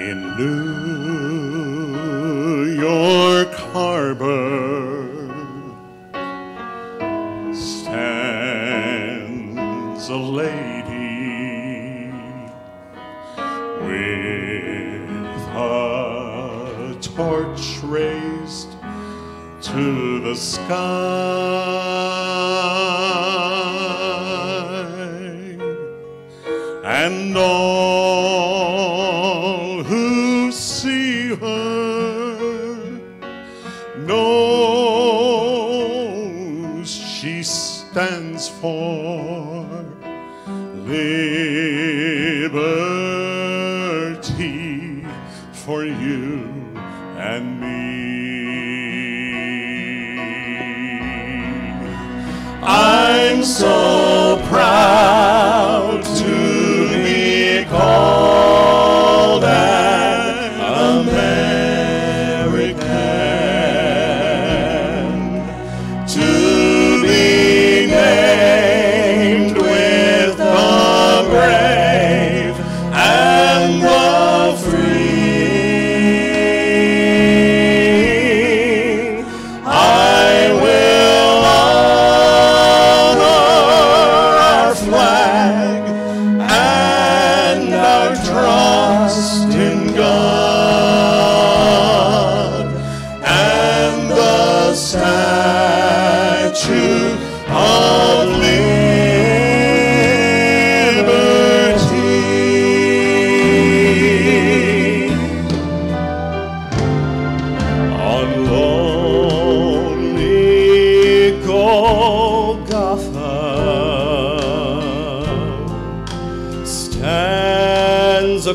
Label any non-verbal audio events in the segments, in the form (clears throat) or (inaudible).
In New on lonely Golgotha stands a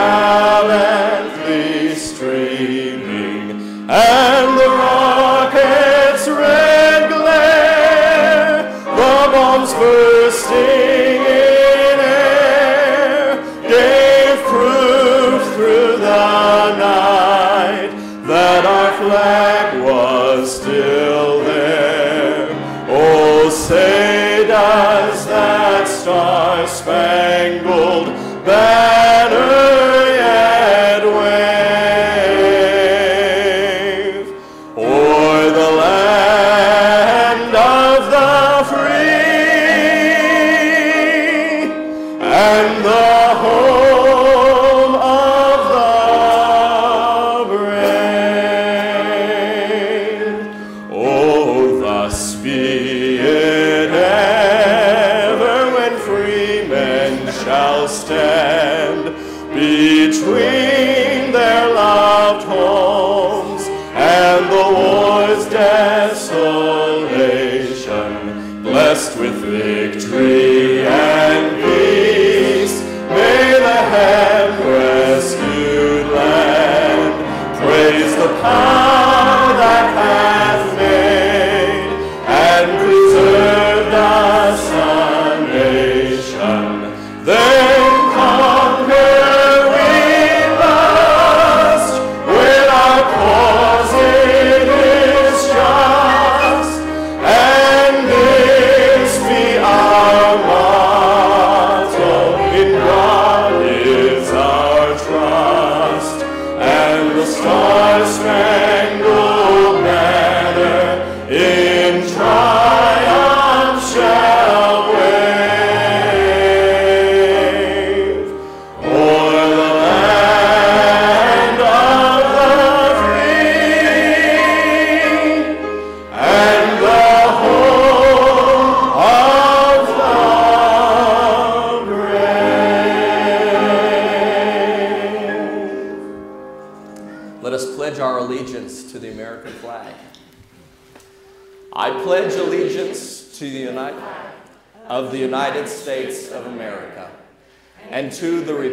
so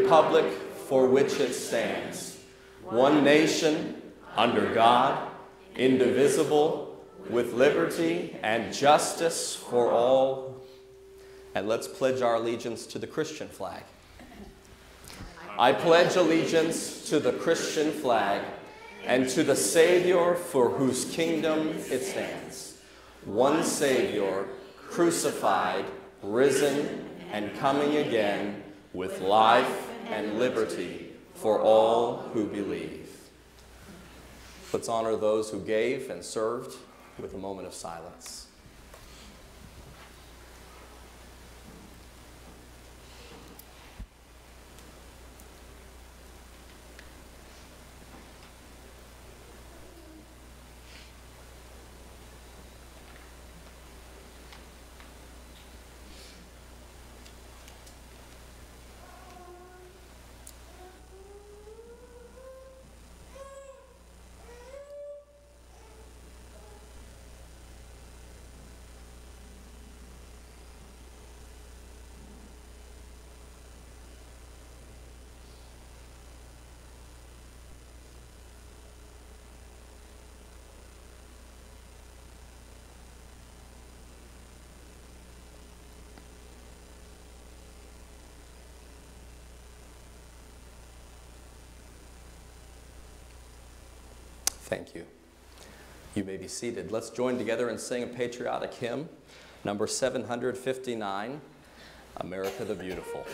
republic for which it stands, one nation under God, indivisible, with liberty and justice for all. And let's pledge our allegiance to the Christian flag. I pledge allegiance to the Christian flag and to the Savior for whose kingdom it stands. One Savior, crucified, risen, and coming again with life and liberty for all who believe. Let's honor those who gave and served with a moment of silence. Thank you. You may be seated. Let's join together and sing a patriotic hymn, number 759, America the Beautiful.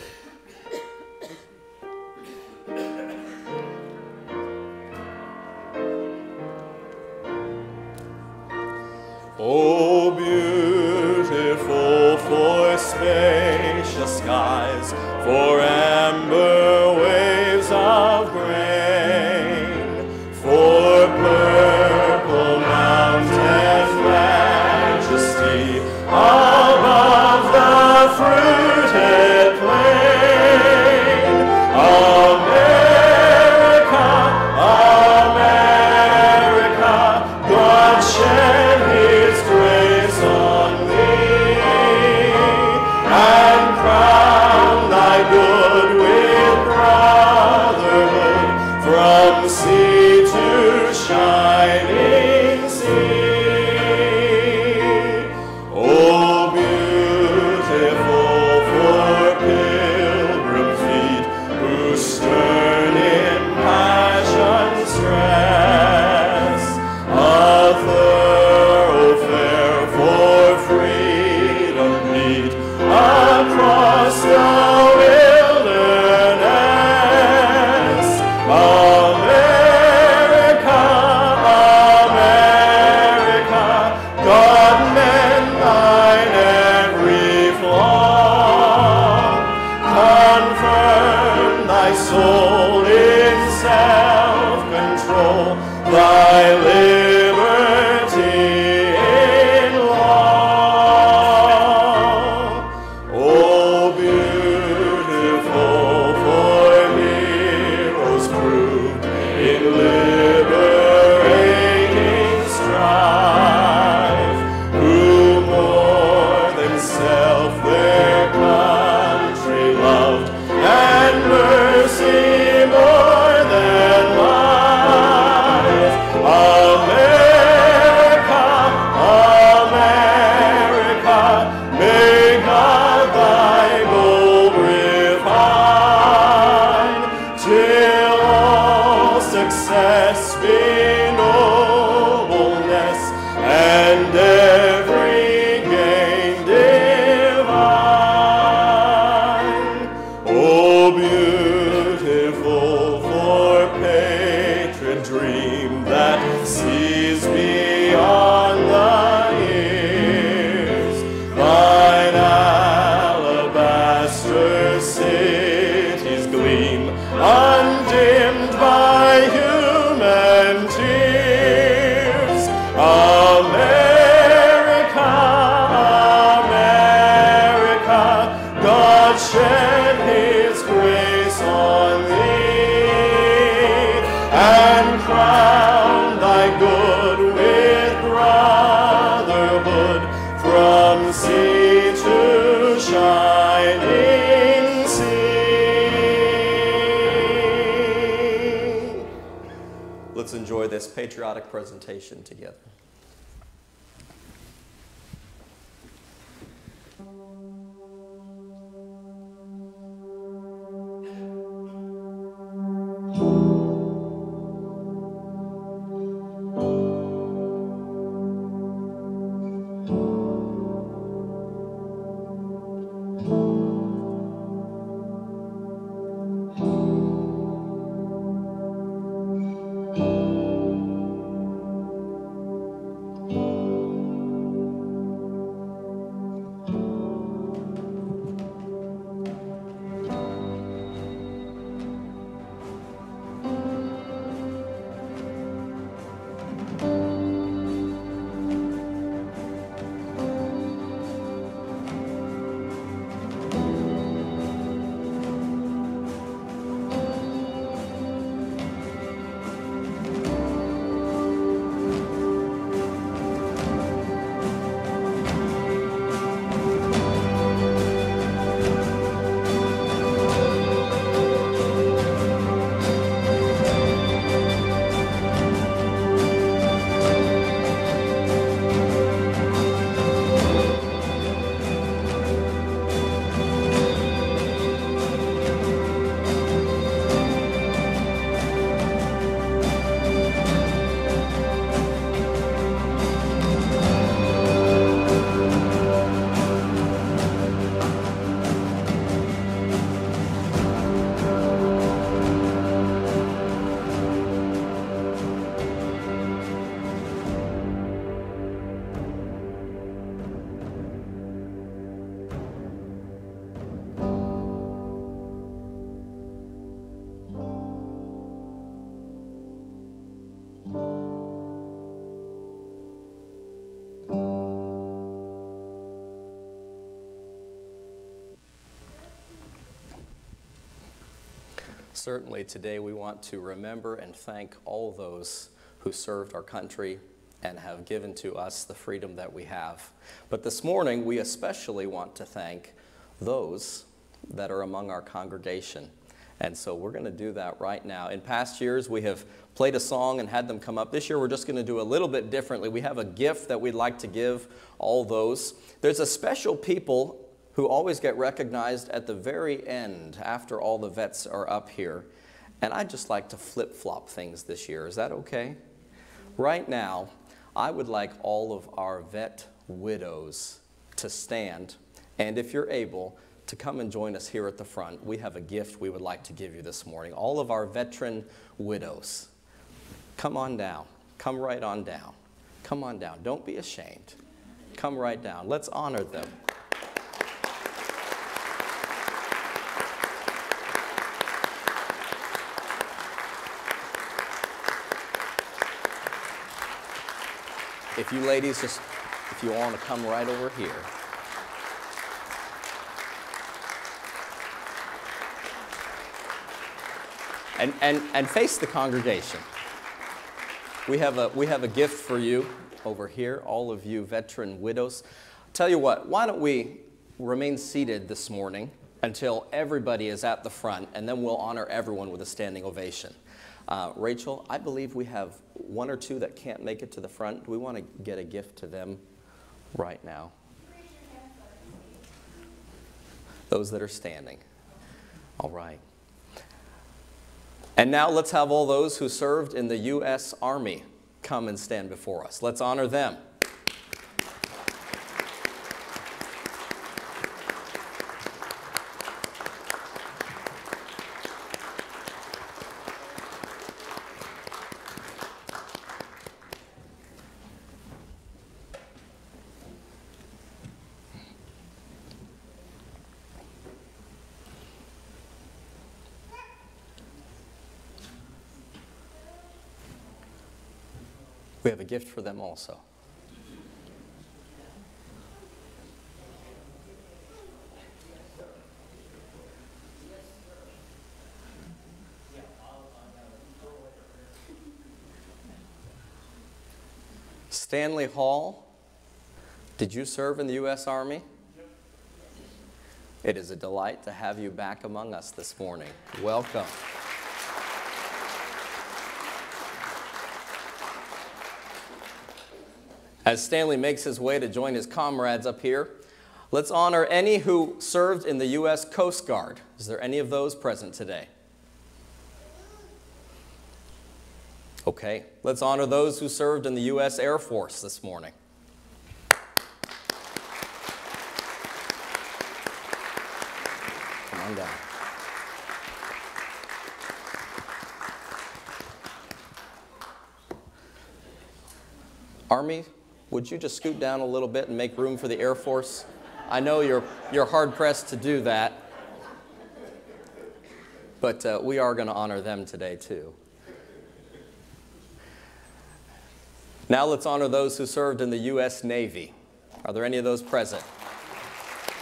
Presentation together. Certainly today we want to remember and thank all those who served our country and have given to us the freedom that we have. But this morning, we especially want to thank those that are among our congregation. And so we're going to do that right now. In past years, we have played a song and had them come up. This year, we're just going to do a little bit differently. We have a gift that we'd like to give all those. There's a special people who always get recognized at the very end after all the vets are up here. And I'd just like to flip flop things this year. Is that okay? Right now, I would like all of our vet widows to stand. And if you're able, to come and join us here at the front. We have a gift we would like to give you this morning. All of our veteran widows, come on down. Come right on down. Come on down. Don't be ashamed. Come right down. Let's honor them. If you ladies just, if you want to come right over here. And, and, and face the congregation. We have, a, we have a gift for you over here, all of you veteran widows. Tell you what, why don't we remain seated this morning until everybody is at the front, and then we'll honor everyone with a standing ovation. Uh, Rachel, I believe we have one or two that can't make it to the front. Do we want to get a gift to them right now? Those that are standing. All right. And now let's have all those who served in the U.S. Army come and stand before us. Let's honor them. We have a gift for them also. Stanley Hall, did you serve in the U.S. Army? It is a delight to have you back among us this morning. Welcome. As Stanley makes his way to join his comrades up here, let's honor any who served in the U.S. Coast Guard. Is there any of those present today? Okay, let's honor those who served in the U.S. Air Force this morning. Come on down. Army, would you just scoot down a little bit and make room for the Air Force? I know you're, you're hard pressed to do that, but uh, we are going to honor them today too. Now let's honor those who served in the U.S. Navy. Are there any of those present?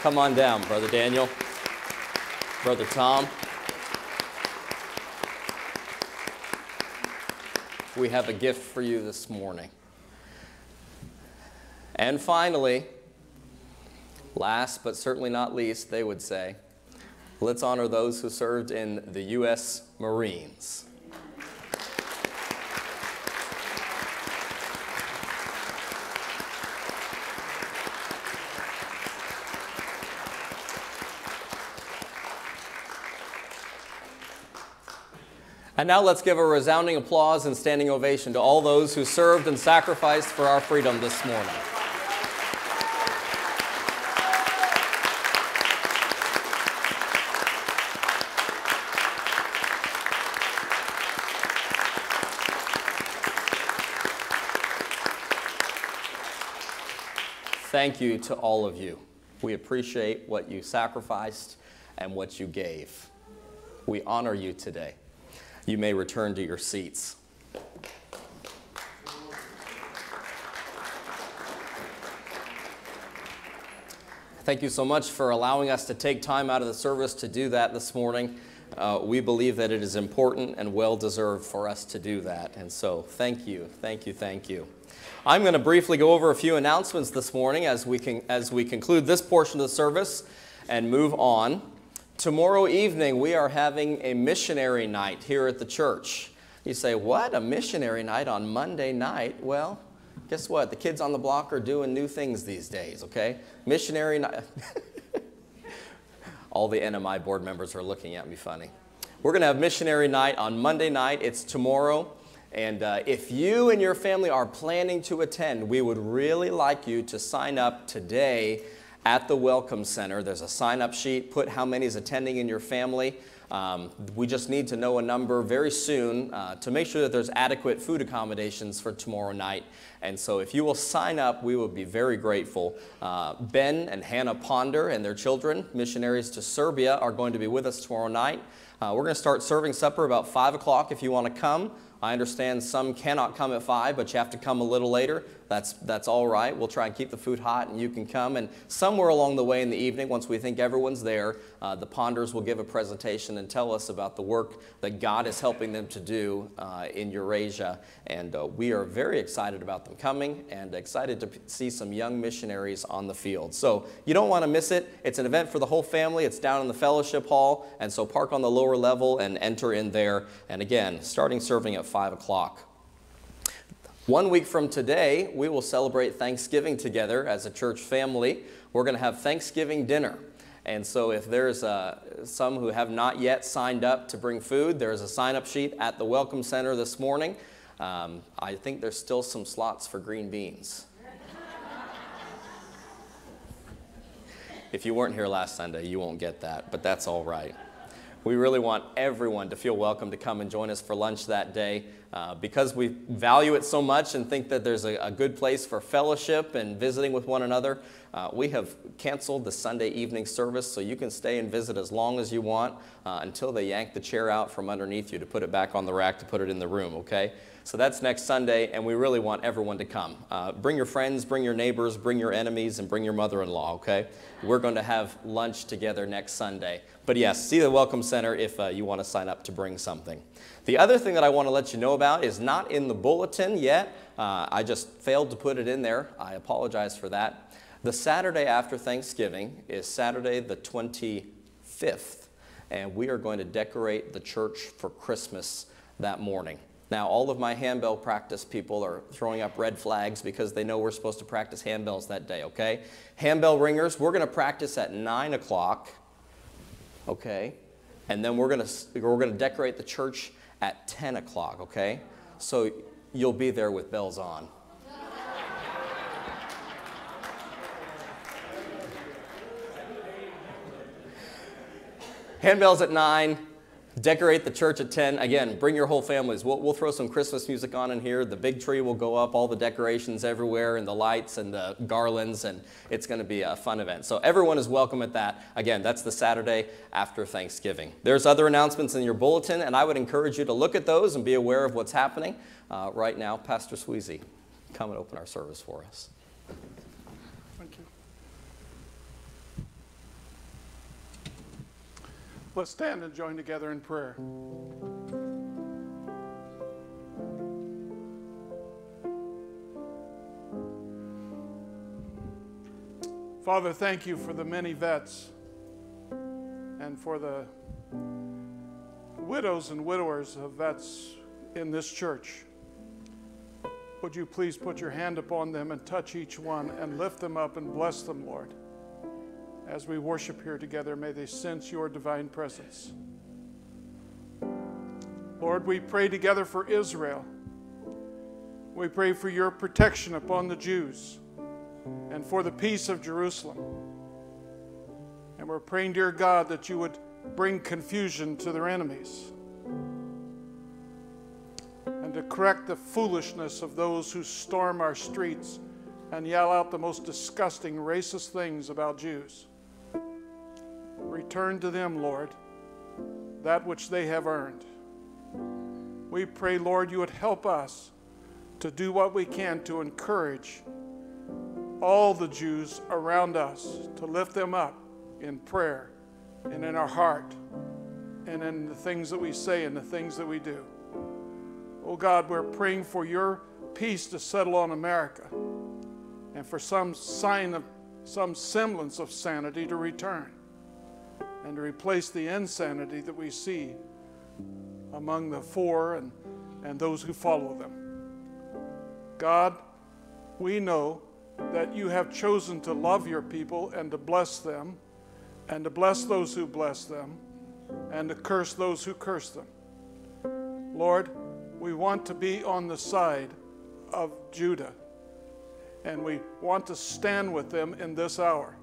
Come on down, Brother Daniel, Brother Tom. We have a gift for you this morning. And finally, last but certainly not least, they would say, let's honor those who served in the U.S. Marines. And now let's give a resounding applause and standing ovation to all those who served and sacrificed for our freedom this morning. Thank you to all of you. We appreciate what you sacrificed and what you gave. We honor you today. You may return to your seats. Thank you so much for allowing us to take time out of the service to do that this morning. uh, we believe that it is important and well deserved for us to do that. And so, thank you, thank you, thank you. I'm going to briefly go over a few announcements this morning as we, can, as we conclude this portion of the service and move on. Tomorrow evening, we are having a missionary night here at the church. You say, What? A missionary night on Monday night? Well, guess what? The kids on the block are doing new things these days, okay? Missionary night. (laughs) All the NMI board members are looking at me funny. We're going to have missionary night on Monday night. It's tomorrow. And uh, if you and your family are planning to attend, we would really like you to sign up today at the Welcome Center. There's a sign up sheet. Put how many is attending in your family. Um, we just need to know a number very soon uh, to make sure that there's adequate food accommodations for tomorrow night. And so if you will sign up, we would be very grateful. Uh, ben and Hannah Ponder and their children, missionaries to Serbia, are going to be with us tomorrow night. Uh, we're going to start serving supper about 5 o'clock if you want to come. I understand some cannot come at 5, but you have to come a little later. That's, that's all right. We'll try and keep the food hot and you can come. And somewhere along the way in the evening, once we think everyone's there, uh, the Ponders will give a presentation and tell us about the work that God is helping them to do uh, in Eurasia. And uh, we are very excited about them coming and excited to see some young missionaries on the field. So you don't want to miss it. It's an event for the whole family. It's down in the fellowship hall. And so park on the lower level and enter in there. And again, starting serving at 5 o'clock. One week from today, we will celebrate Thanksgiving together as a church family. We're going to have Thanksgiving dinner. And so, if there's uh, some who have not yet signed up to bring food, there's a sign up sheet at the Welcome Center this morning. Um, I think there's still some slots for green beans. if you weren't here last Sunday, you won't get that, but that's all right. We really want everyone to feel welcome to come and join us for lunch that day. Uh, because we value it so much and think that there's a, a good place for fellowship and visiting with one another, uh, we have canceled the Sunday evening service so you can stay and visit as long as you want uh, until they yank the chair out from underneath you to put it back on the rack to put it in the room, okay? So that's next Sunday, and we really want everyone to come. Uh, bring your friends, bring your neighbors, bring your enemies, and bring your mother in law, okay? We're going to have lunch together next Sunday. But yes, see the Welcome Center if uh, you want to sign up to bring something. The other thing that I want to let you know about is not in the bulletin yet. Uh, I just failed to put it in there. I apologize for that. The Saturday after Thanksgiving is Saturday the 25th, and we are going to decorate the church for Christmas that morning. Now, all of my handbell practice people are throwing up red flags because they know we're supposed to practice handbells that day, okay? Handbell ringers, we're going to practice at 9 o'clock, okay? And then we're going to, we're going to decorate the church at 10 o'clock, okay? So you'll be there with bells on. Handbells at 9, decorate the church at 10. Again, bring your whole families. We'll, we'll, throw some Christmas music on in here. The big tree will go up, all the decorations everywhere, and the lights and the garlands, and it's going to be a fun event. So everyone is welcome at that. Again, that's the Saturday after Thanksgiving. There's other announcements in your bulletin, and I would encourage you to look at those and be aware of what's happening. Uh, right now, Pastor Sweezy, come and open our service for us. Let's stand and join together in prayer. Father, thank you for the many vets and for the widows and widowers of vets in this church. Would you please put your hand upon them and touch each one and lift them up and bless them, Lord? As we worship here together, may they sense your divine presence. Lord, we pray together for Israel. We pray for your protection upon the Jews and for the peace of Jerusalem. And we're praying, dear God, that you would bring confusion to their enemies and to correct the foolishness of those who storm our streets and yell out the most disgusting racist things about Jews. Return to them, Lord, that which they have earned. We pray, Lord, you would help us to do what we can to encourage all the Jews around us, to lift them up in prayer and in our heart. and in the things that we say and the things that we do. Oh God, we're praying for your peace to settle on America and for some sign of some semblance of sanity to return and to replace the insanity that we see among the four and, and those who follow them. God, we know that you have chosen to love your people and to bless them, and to bless those who bless them, and to curse those who curse them. Lord, we want to be on the side of Judah, and we want to stand with them in this hour.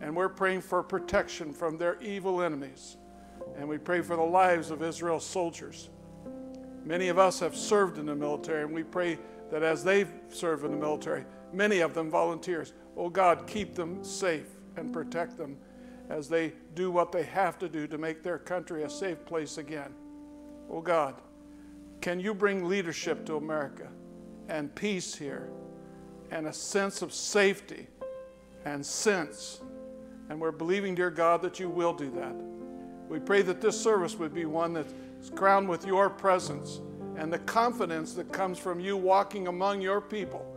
And we're praying for protection from their evil enemies. And we pray for the lives of Israel's soldiers. Many of us have served in the military, and we pray that as they serve in the military, many of them volunteers, oh God, keep them safe and protect them as they do what they have to do to make their country a safe place again. Oh God, can you bring leadership to America and peace here and a sense of safety and sense? And we're believing, dear God, that you will do that. We pray that this service would be one that's crowned with your presence and the confidence that comes from you walking among your people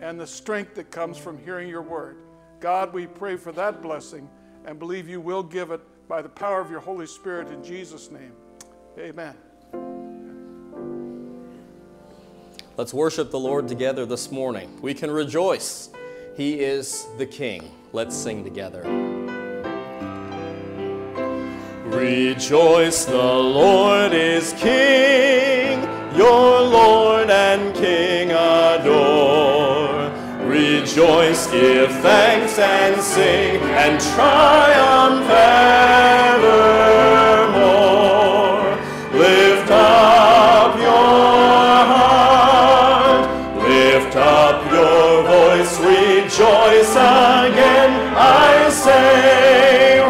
and the strength that comes from hearing your word. God, we pray for that blessing and believe you will give it by the power of your Holy Spirit in Jesus' name. Amen. Let's worship the Lord together this morning. We can rejoice. He is the King. Let's sing together. Rejoice, the Lord is King, your Lord and King adore. Rejoice, give thanks and sing, and triumph evermore.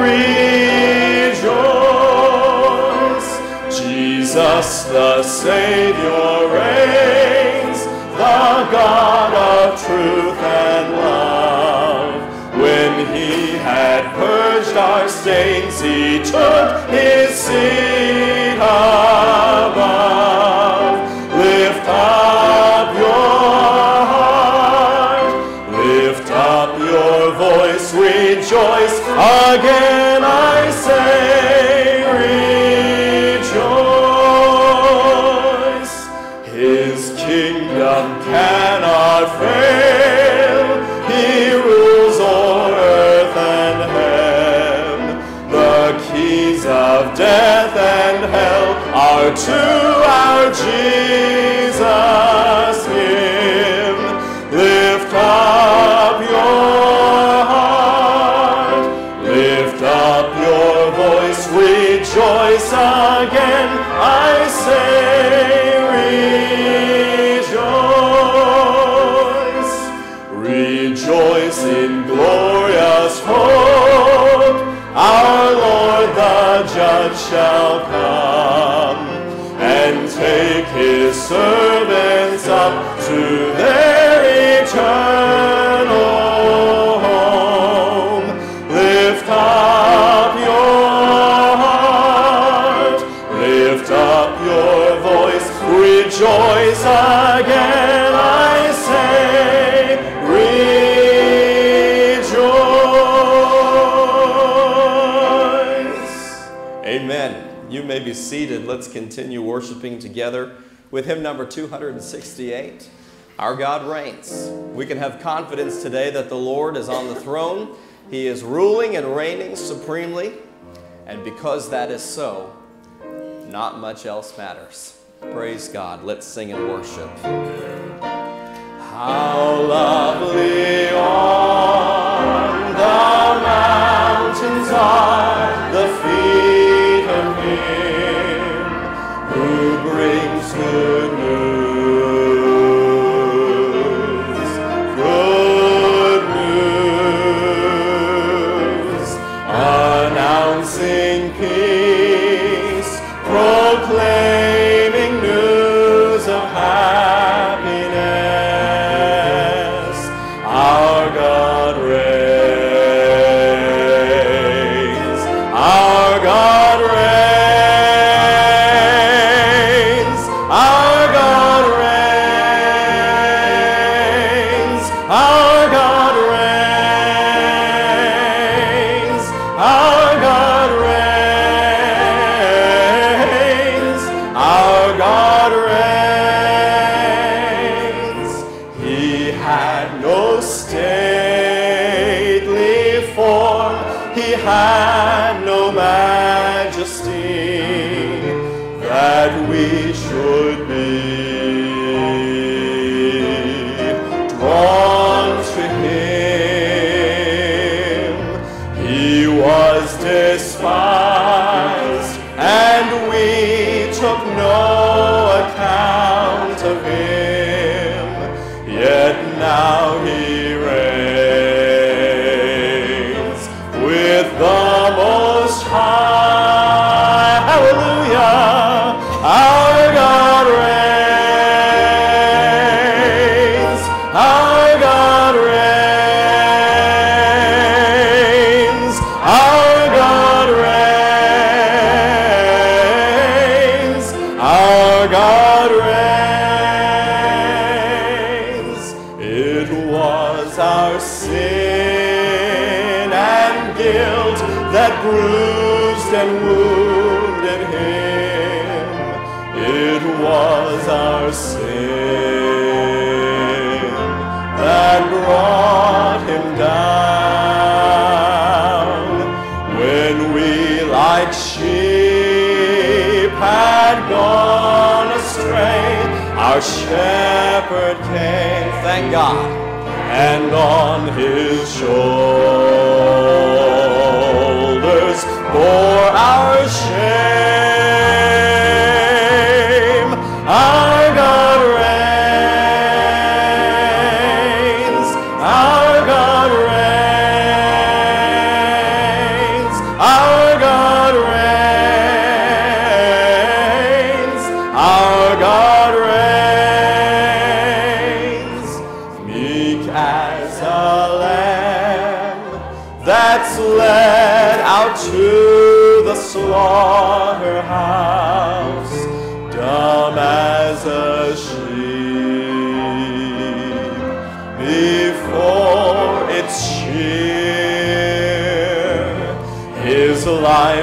Rejoice. Jesus the Savior reigns, the God of truth and love. When he had purged our stains, he took to our Jesus given. Lift up your heart, lift up your voice, rejoice again, I say, rejoice. Rejoice in glorious hope, our Lord the Judge shall come servants up to their eternal home. Lift up your heart, lift up your voice, rejoice again, I say, rejoice. Amen. You may be seated. Let's continue worshiping together with hymn number 268. Our God reigns. We can have confidence today that the Lord is on the throne. He is ruling and reigning supremely. And because that is so, not much else matters. Praise God. Let's sing and worship. How lovely on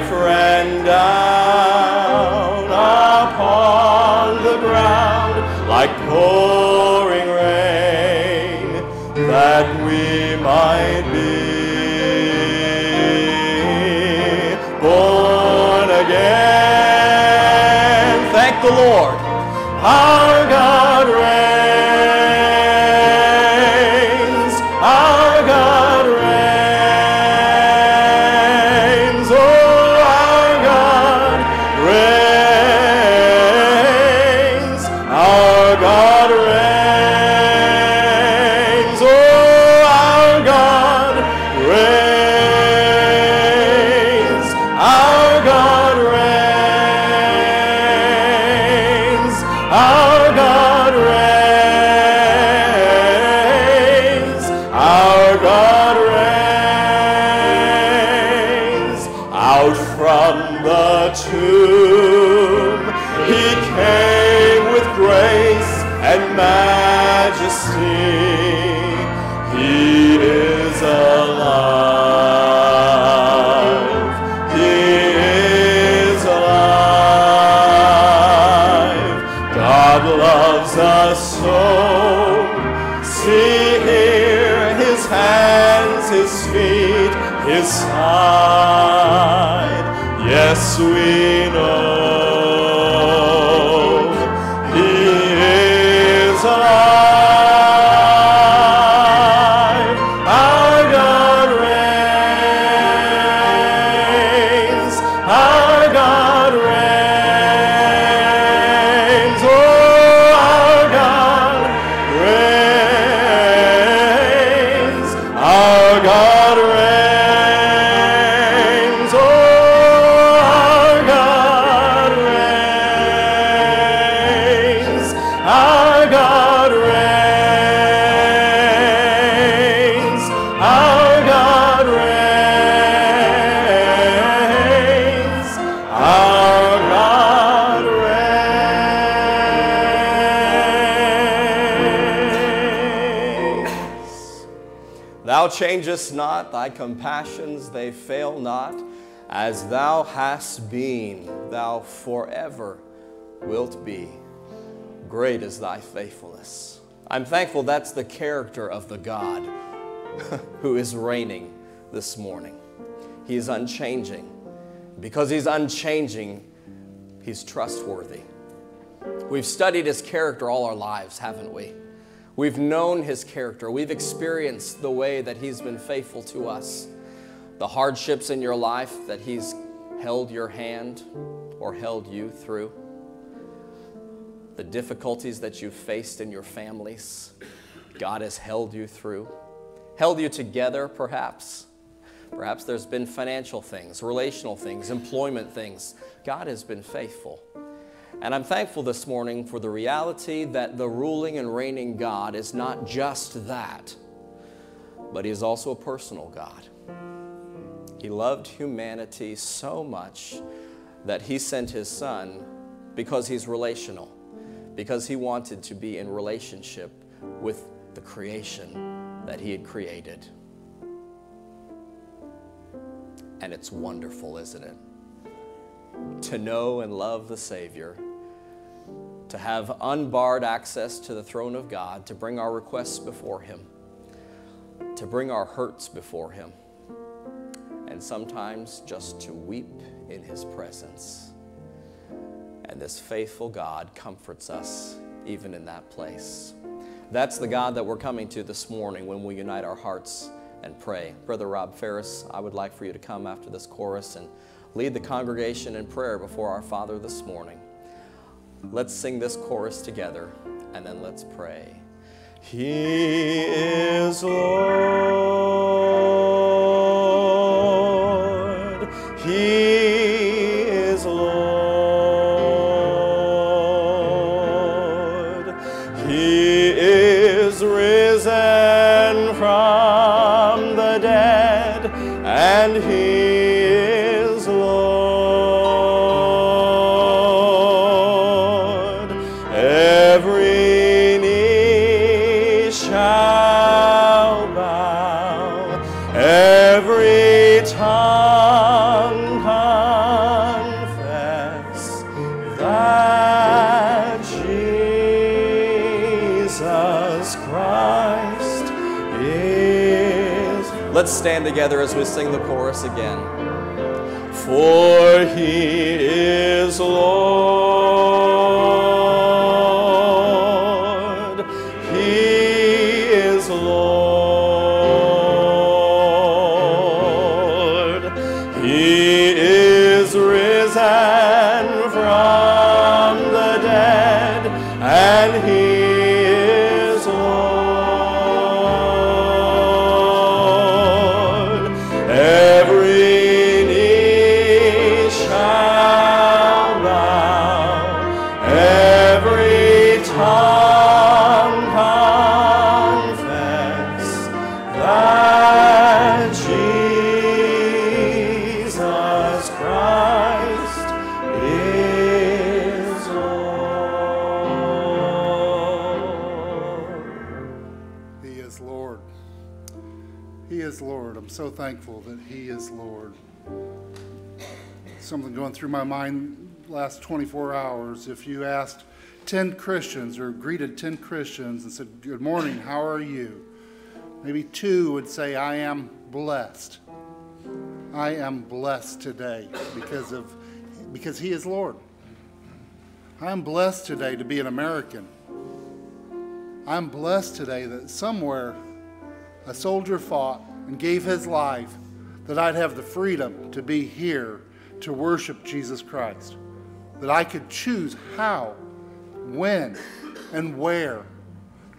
friend down upon the ground like pouring rain that we might be born again. Thank the Lord. sucesso. not, thy compassions they fail not. As thou hast been, thou forever wilt be. Great is thy faithfulness. I'm thankful that's the character of the God (laughs) who is reigning this morning. He is unchanging. Because he's unchanging, he's trustworthy. We've studied his character all our lives, haven't we? We've known his character. We've experienced the way that he's been faithful to us. The hardships in your life that he's held your hand or held you through. The difficulties that you've faced in your families, God has held you through. Held you together, perhaps. Perhaps there's been financial things, relational things, employment things. God has been faithful. And I'm thankful this morning for the reality that the ruling and reigning God is not just that, but He is also a personal God. He loved humanity so much that He sent His Son because He's relational, because He wanted to be in relationship with the creation that He had created. And it's wonderful, isn't it? To know and love the Savior to have unbarred access to the throne of God, to bring our requests before Him, to bring our hurts before Him, and sometimes just to weep in His presence. And this faithful God comforts us even in that place. That's the God that we're coming to this morning when we unite our hearts and pray. Brother Rob Ferris, I would like for you to come after this chorus and lead the congregation in prayer before our Father this morning. Let's sing this chorus together and then let's pray. He is Lord. Let's stand together as we sing the chorus again. For so thankful that He is Lord. Something going through my mind last 24 hours. If you asked 10 Christians or greeted 10 Christians and said, Good morning, how are you? Maybe two would say, I am blessed. I am blessed today because of because He is Lord. I am blessed today to be an American. I'm blessed today that somewhere a soldier fought and gave his life that I'd have the freedom to be here to worship Jesus Christ. That I could choose how, when, and where.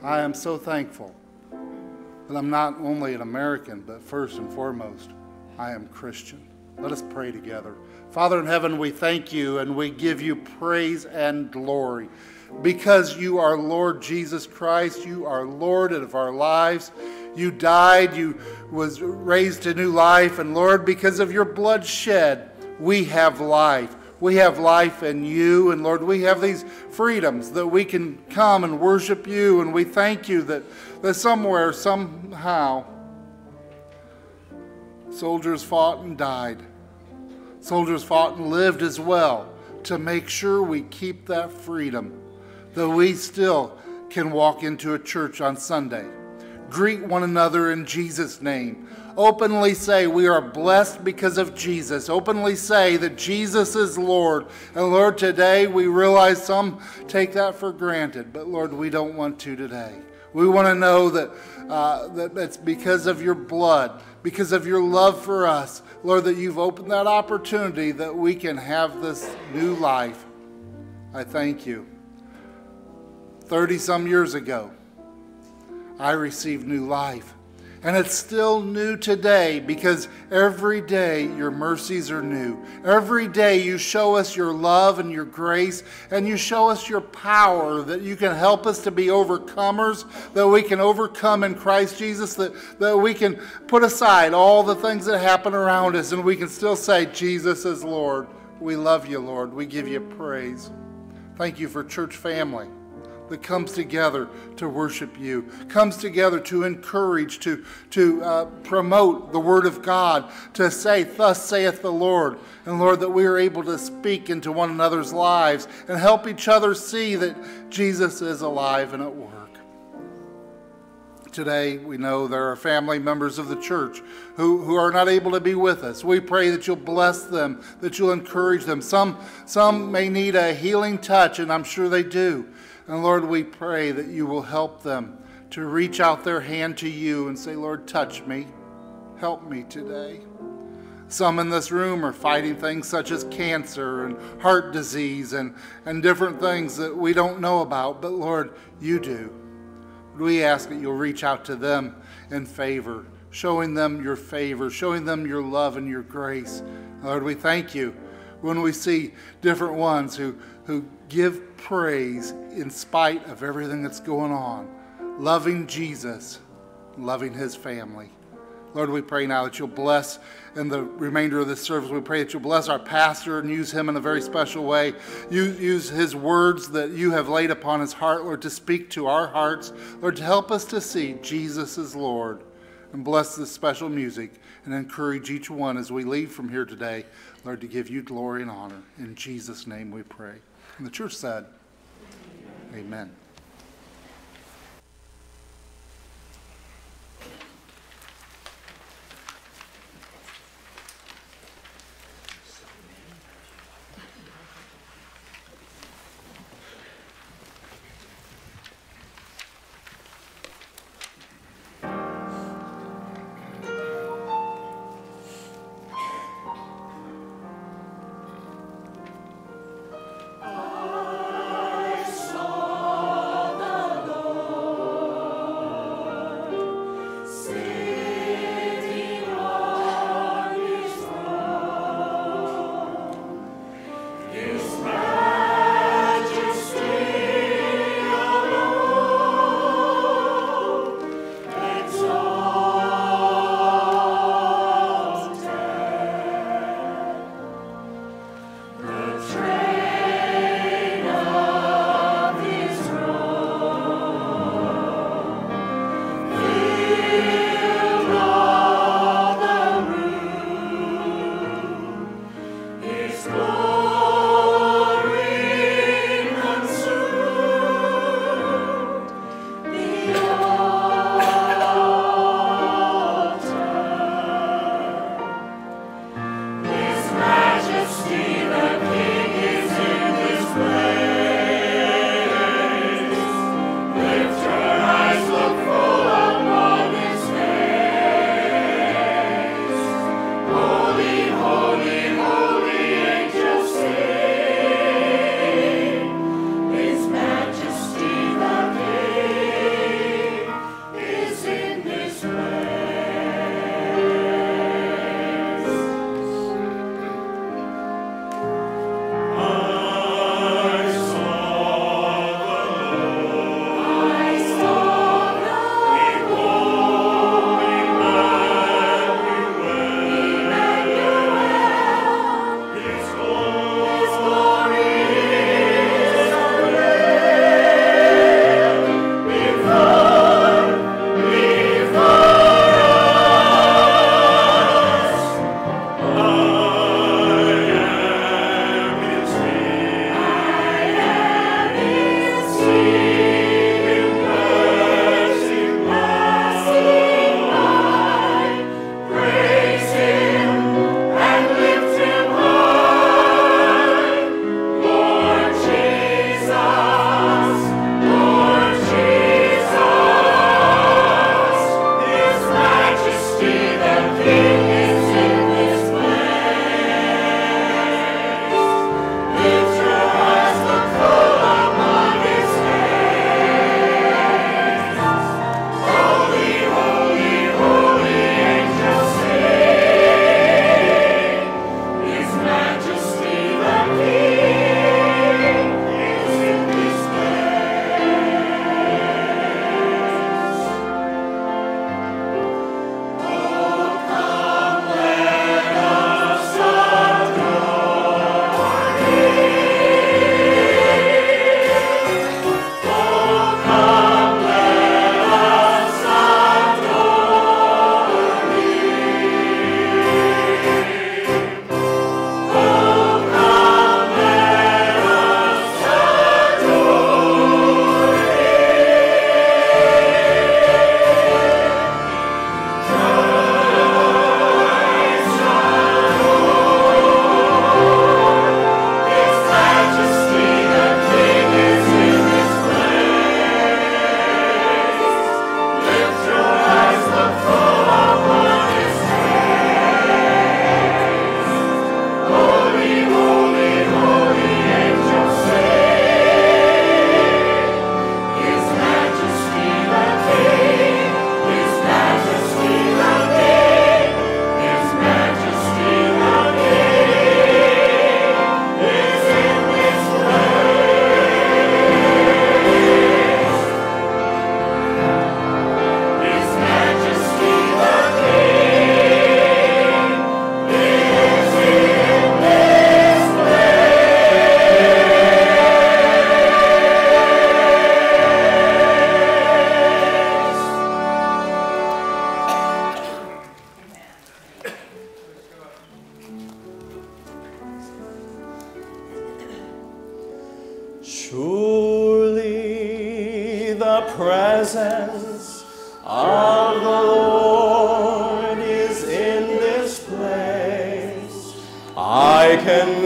I am so thankful that I'm not only an American, but first and foremost, I am Christian. Let us pray together. Father in heaven, we thank you and we give you praise and glory because you are Lord Jesus Christ. You are Lord of our lives. You died, you was raised to new life, and Lord, because of your blood shed, we have life. We have life in you, and Lord, we have these freedoms that we can come and worship you, and we thank you that, that somewhere, somehow, soldiers fought and died. Soldiers fought and lived as well to make sure we keep that freedom, that we still can walk into a church on Sunday, greet one another in Jesus' name. Openly say, We are blessed because of Jesus. Openly say that Jesus is Lord. And Lord, today we realize some take that for granted, but Lord, we don't want to today. We want to know that, uh, that it's because of your blood, because of your love for us, Lord, that you've opened that opportunity that we can have this new life. I thank you. 30 some years ago, I received new life. And it's still new today because every day your mercies are new. Every day you show us your love and your grace, and you show us your power that you can help us to be overcomers, that we can overcome in Christ Jesus, that, that we can put aside all the things that happen around us, and we can still say, Jesus is Lord. We love you, Lord. We give you praise. Thank you for church family that comes together to worship you, comes together to encourage, to, to uh, promote the Word of God, to say, Thus saith the Lord. And Lord, that we are able to speak into one another's lives and help each other see that Jesus is alive and at work. Today, we know there are family members of the church who, who are not able to be with us. We pray that you'll bless them, that you'll encourage them. Some, some may need a healing touch, and I'm sure they do. And Lord, we pray that you will help them to reach out their hand to you and say, Lord, touch me. Help me today. Some in this room are fighting things such as cancer and heart disease and, and different things that we don't know about, but Lord, you do. We ask that you'll reach out to them in favor, showing them your favor, showing them your love and your grace. Lord, we thank you when we see different ones who, who give praise in spite of everything that's going on, loving Jesus, loving his family. Lord, we pray now that you'll bless in the remainder of this service. We pray that you'll bless our pastor and use him in a very special way. Use, use his words that you have laid upon his heart, Lord, to speak to our hearts. Lord, to help us to see Jesus is Lord. And bless this special music and encourage each one as we leave from here today, Lord, to give you glory and honor. In Jesus' name we pray. And the church said, Amen. Surely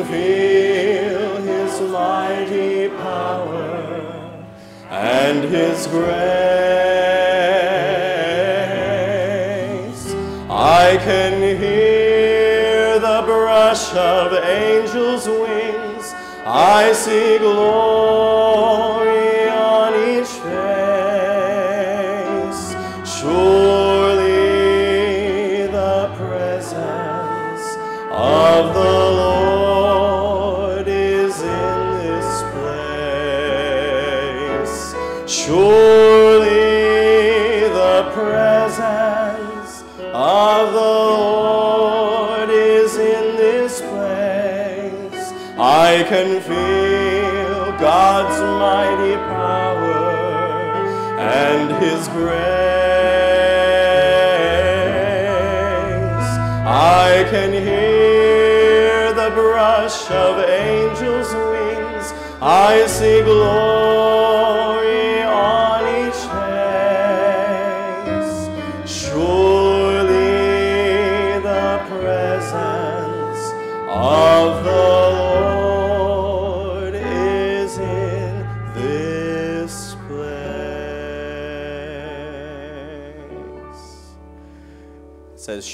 Feel his mighty power and his grace. I can hear the brush of angels' wings. I see glory can feel God's mighty power and His grace. I can hear the brush of angels' wings. I see glory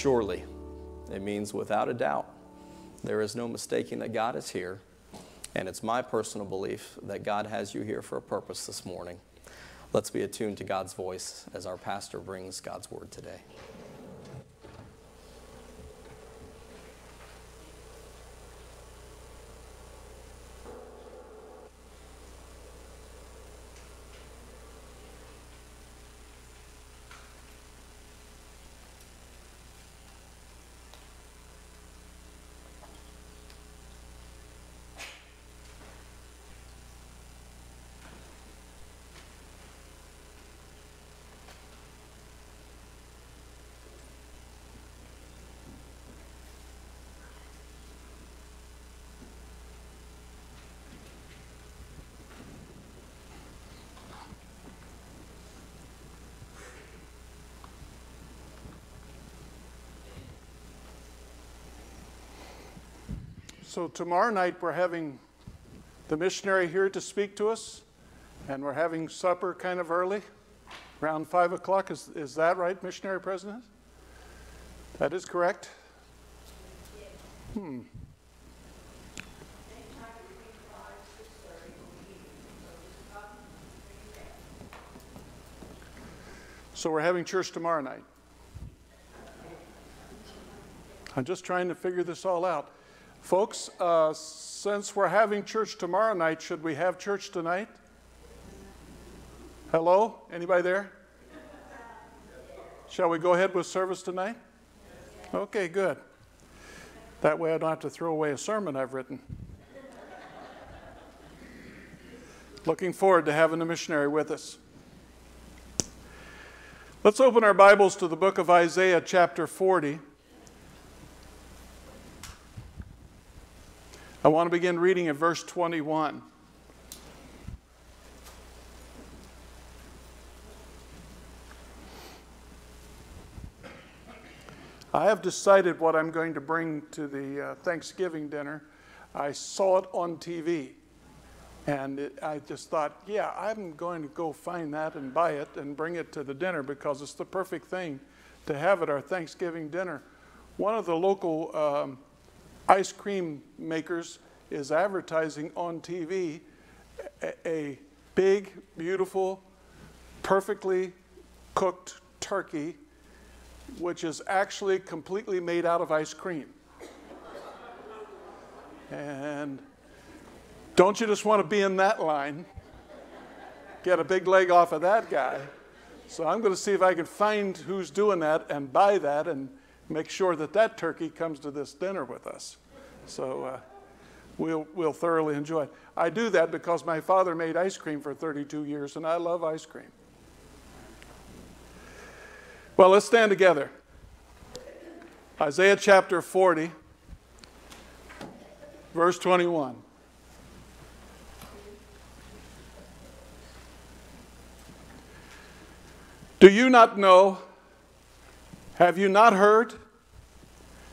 surely. It means without a doubt. There is no mistaking that God is here. And it's my personal belief that God has you here for a purpose this morning. Let's be attuned to God's voice as our pastor brings God's word today. So tomorrow night, we're having the missionary here to speak to us, and we're having supper kind of early, around 5 o'clock. Is, is that right, missionary president? That is correct? Hmm. So we're having church tomorrow night. I'm just trying to figure this all out. Folks, uh, since we're having church tomorrow night, should we have church tonight? Hello? Anybody there? Shall we go ahead with service tonight? Okay, good. That way I don't have to throw away a sermon I've written. Looking forward to having a missionary with us. Let's open our Bibles to the book of Isaiah, chapter 40. I want to begin reading at verse 21. I have decided what I'm going to bring to the uh, Thanksgiving dinner. I saw it on TV. And it, I just thought, yeah, I'm going to go find that and buy it and bring it to the dinner because it's the perfect thing to have at our Thanksgiving dinner. One of the local um, ice cream makers is advertising on TV a, a big, beautiful, perfectly cooked turkey, which is actually completely made out of ice cream. And don't you just want to be in that line? Get a big leg off of that guy. So I'm going to see if I can find who's doing that and buy that and make sure that that turkey comes to this dinner with us. So uh, we'll, we'll thoroughly enjoy it. I do that because my father made ice cream for 32 years, and I love ice cream. Well, let's stand together. Isaiah chapter 40, verse 21. Do you not know? Have you not heard?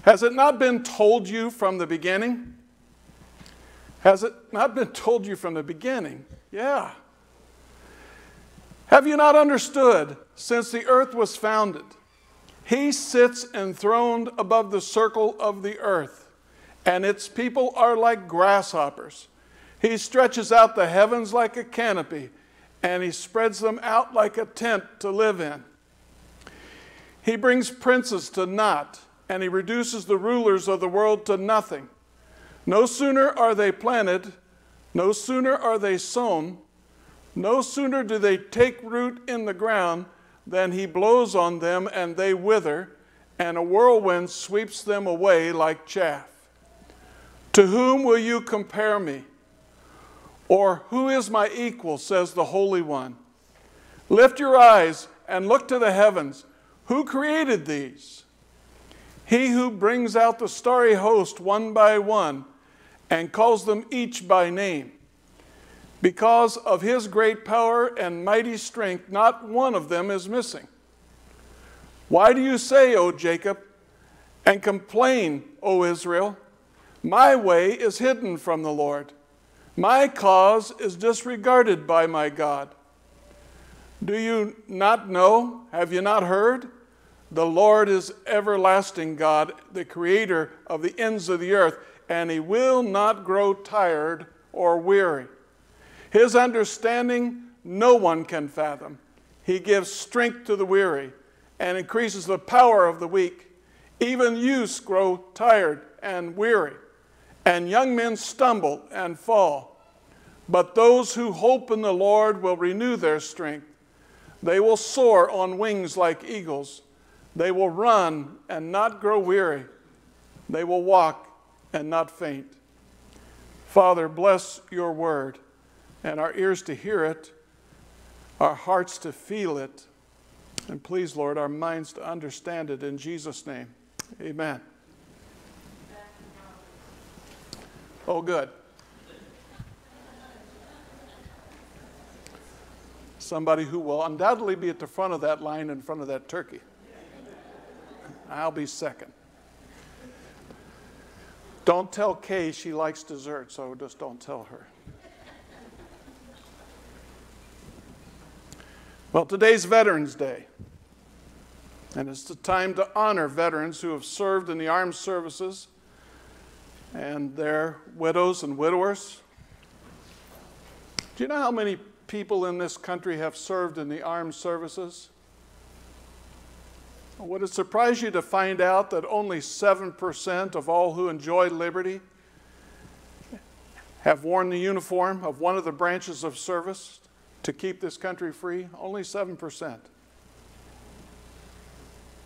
Has it not been told you from the beginning? Has it not been told you from the beginning? Yeah. Have you not understood since the earth was founded? He sits enthroned above the circle of the earth, and its people are like grasshoppers. He stretches out the heavens like a canopy, and he spreads them out like a tent to live in. He brings princes to naught, and he reduces the rulers of the world to nothing. No sooner are they planted, no sooner are they sown, no sooner do they take root in the ground than he blows on them and they wither, and a whirlwind sweeps them away like chaff. To whom will you compare me? Or who is my equal, says the Holy One? Lift your eyes and look to the heavens. Who created these? He who brings out the starry host one by one and calls them each by name. Because of his great power and mighty strength, not one of them is missing. Why do you say, O Jacob, and complain, O Israel? My way is hidden from the Lord. My cause is disregarded by my God. Do you not know? Have you not heard? The Lord is everlasting God, the creator of the ends of the earth, and he will not grow tired or weary. His understanding no one can fathom. He gives strength to the weary and increases the power of the weak. Even youths grow tired and weary, and young men stumble and fall. But those who hope in the Lord will renew their strength. They will soar on wings like eagles. They will run and not grow weary. They will walk and not faint. Father, bless your word and our ears to hear it, our hearts to feel it, and please, Lord, our minds to understand it in Jesus' name. Amen. Oh, good. Somebody who will undoubtedly be at the front of that line in front of that turkey. I'll be second. Don't tell Kay she likes dessert, so just don't tell her. Well, today's Veterans Day, and it's the time to honor veterans who have served in the armed services and their widows and widowers. Do you know how many people in this country have served in the armed services? Would it surprise you to find out that only 7% of all who enjoy liberty have worn the uniform of one of the branches of service? to keep this country free? Only 7%.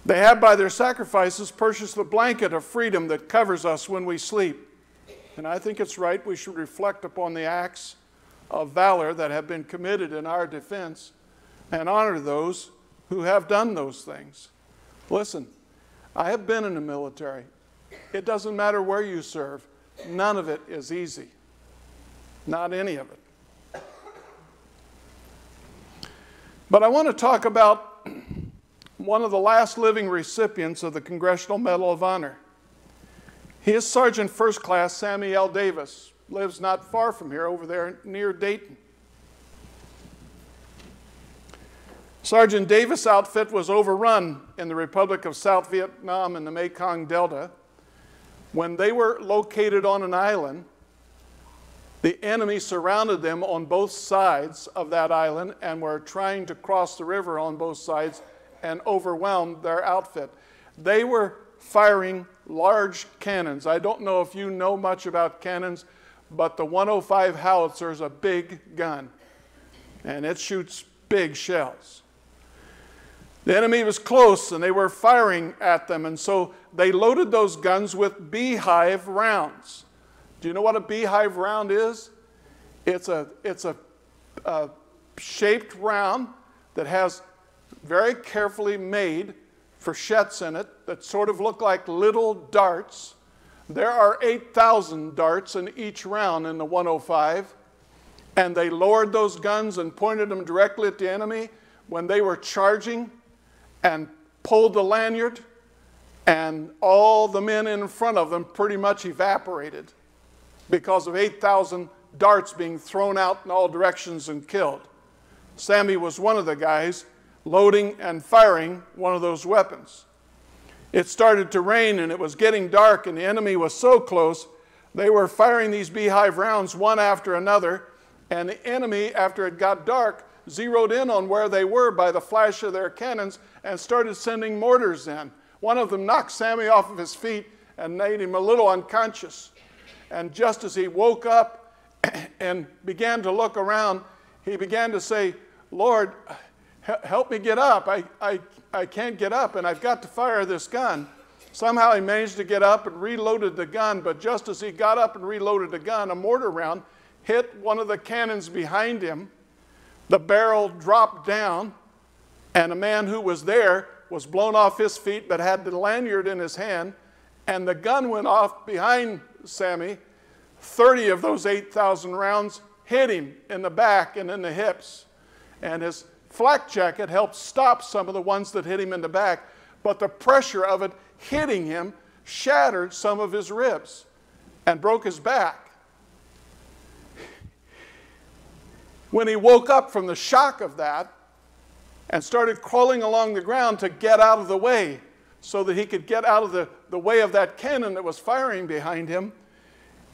They have, by their sacrifices, purchased the blanket of freedom that covers us when we sleep. And I think it's right we should reflect upon the acts of valor that have been committed in our defense and honor those who have done those things. Listen, I have been in the military. It doesn't matter where you serve, none of it is easy. Not any of it. But I want to talk about one of the last living recipients of the Congressional Medal of Honor. He is Sergeant First Class Sammy L. Davis, lives not far from here, over there near Dayton. Sergeant Davis' outfit was overrun in the Republic of South Vietnam in the Mekong Delta when they were located on an island the enemy surrounded them on both sides of that island and were trying to cross the river on both sides and overwhelmed their outfit. They were firing large cannons. I don't know if you know much about cannons, but the 105 howitzer is a big gun and it shoots big shells. The enemy was close and they were firing at them, and so they loaded those guns with beehive rounds. Do you know what a beehive round is? It's a, it's a, a shaped round that has very carefully made flechettes in it that sort of look like little darts. There are 8,000 darts in each round in the 105, and they lowered those guns and pointed them directly at the enemy when they were charging and pulled the lanyard, and all the men in front of them pretty much evaporated because of 8,000 darts being thrown out in all directions and killed. Sammy was one of the guys loading and firing one of those weapons. It started to rain and it was getting dark, and the enemy was so close, they were firing these beehive rounds one after another. And the enemy, after it got dark, zeroed in on where they were by the flash of their cannons and started sending mortars in. One of them knocked Sammy off of his feet and made him a little unconscious. And just as he woke up (clears throat) and began to look around, he began to say, Lord, help me get up. I, I, I can't get up, and I've got to fire this gun. Somehow he managed to get up and reloaded the gun, but just as he got up and reloaded the gun, a mortar round hit one of the cannons behind him. The barrel dropped down, and a man who was there was blown off his feet but had the lanyard in his hand, and the gun went off behind Sammy. 30 of those 8,000 rounds hit him in the back and in the hips. And his flak jacket helped stop some of the ones that hit him in the back, but the pressure of it hitting him shattered some of his ribs and broke his back. When he woke up from the shock of that and started crawling along the ground to get out of the way so that he could get out of the, the way of that cannon that was firing behind him,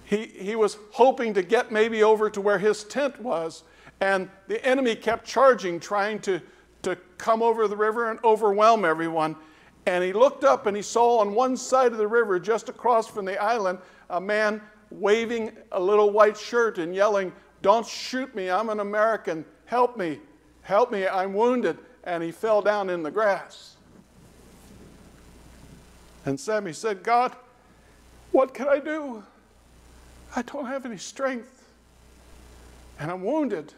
he, he was hoping to get maybe over to where his tent was. And the enemy kept charging, trying to, to come over the river and overwhelm everyone. And he looked up and he saw on one side of the river, just across from the island, a man waving a little white shirt and yelling, Don't shoot me, I'm an American. Help me, help me, I'm wounded. And he fell down in the grass. And Sammy said, God, what can I do? I don't have any strength. And I'm wounded.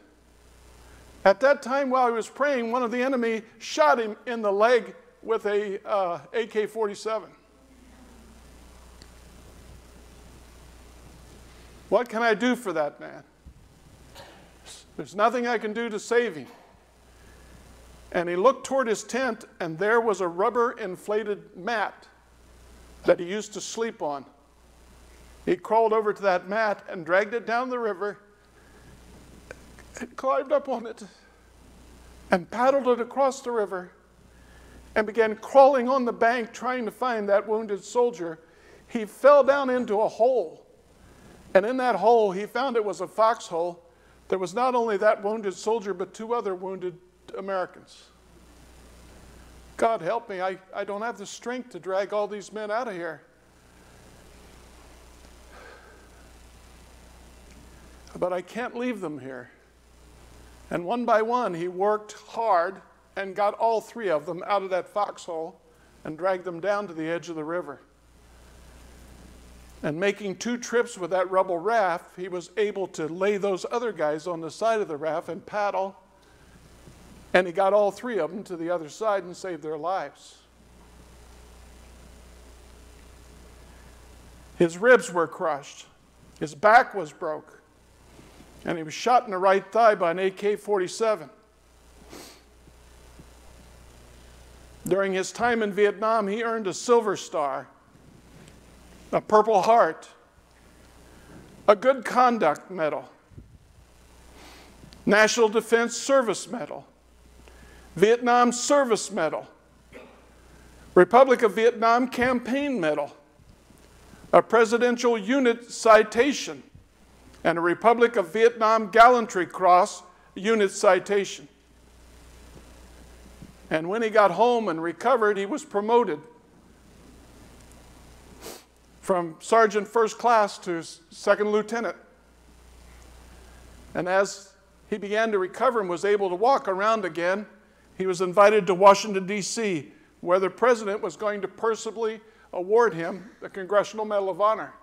At that time, while he was praying, one of the enemy shot him in the leg with a uh, AK-47. What can I do for that man? There's nothing I can do to save him. And he looked toward his tent, and there was a rubber inflated mat that he used to sleep on. He crawled over to that mat and dragged it down the river and climbed up on it and paddled it across the river and began crawling on the bank trying to find that wounded soldier, he fell down into a hole. And in that hole, he found it was a foxhole. There was not only that wounded soldier, but two other wounded Americans. God help me, I, I don't have the strength to drag all these men out of here. But I can't leave them here. And one by one, he worked hard and got all three of them out of that foxhole and dragged them down to the edge of the river. And making two trips with that rubble raft, he was able to lay those other guys on the side of the raft and paddle. And he got all three of them to the other side and saved their lives. His ribs were crushed, his back was broke, and he was shot in the right thigh by an AK 47. During his time in Vietnam, he earned a Silver Star, a Purple Heart, a Good Conduct Medal, National Defense Service Medal, Vietnam Service Medal, Republic of Vietnam Campaign Medal, a Presidential Unit Citation, and a Republic of Vietnam Gallantry Cross Unit Citation. And when he got home and recovered, he was promoted from sergeant first class to second lieutenant. And as he began to recover and was able to walk around again, he was invited to Washington, D.C., where the president was going to personally award him the Congressional Medal of Honor.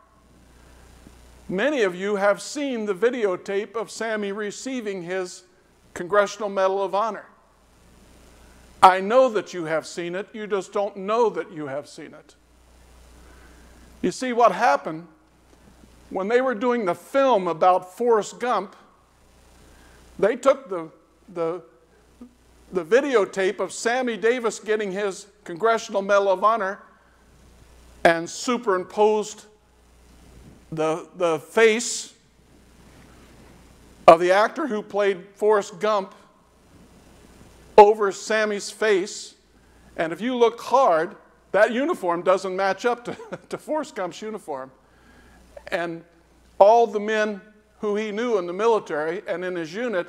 Many of you have seen the videotape of Sammy receiving his Congressional Medal of Honor. I know that you have seen it, you just don't know that you have seen it. You see, what happened when they were doing the film about Forrest Gump, they took the, the the videotape of Sammy Davis getting his Congressional Medal of Honor and superimposed the, the face of the actor who played Forrest Gump over Sammy's face. And if you look hard, that uniform doesn't match up to, (laughs) to Forrest Gump's uniform. And all the men who he knew in the military and in his unit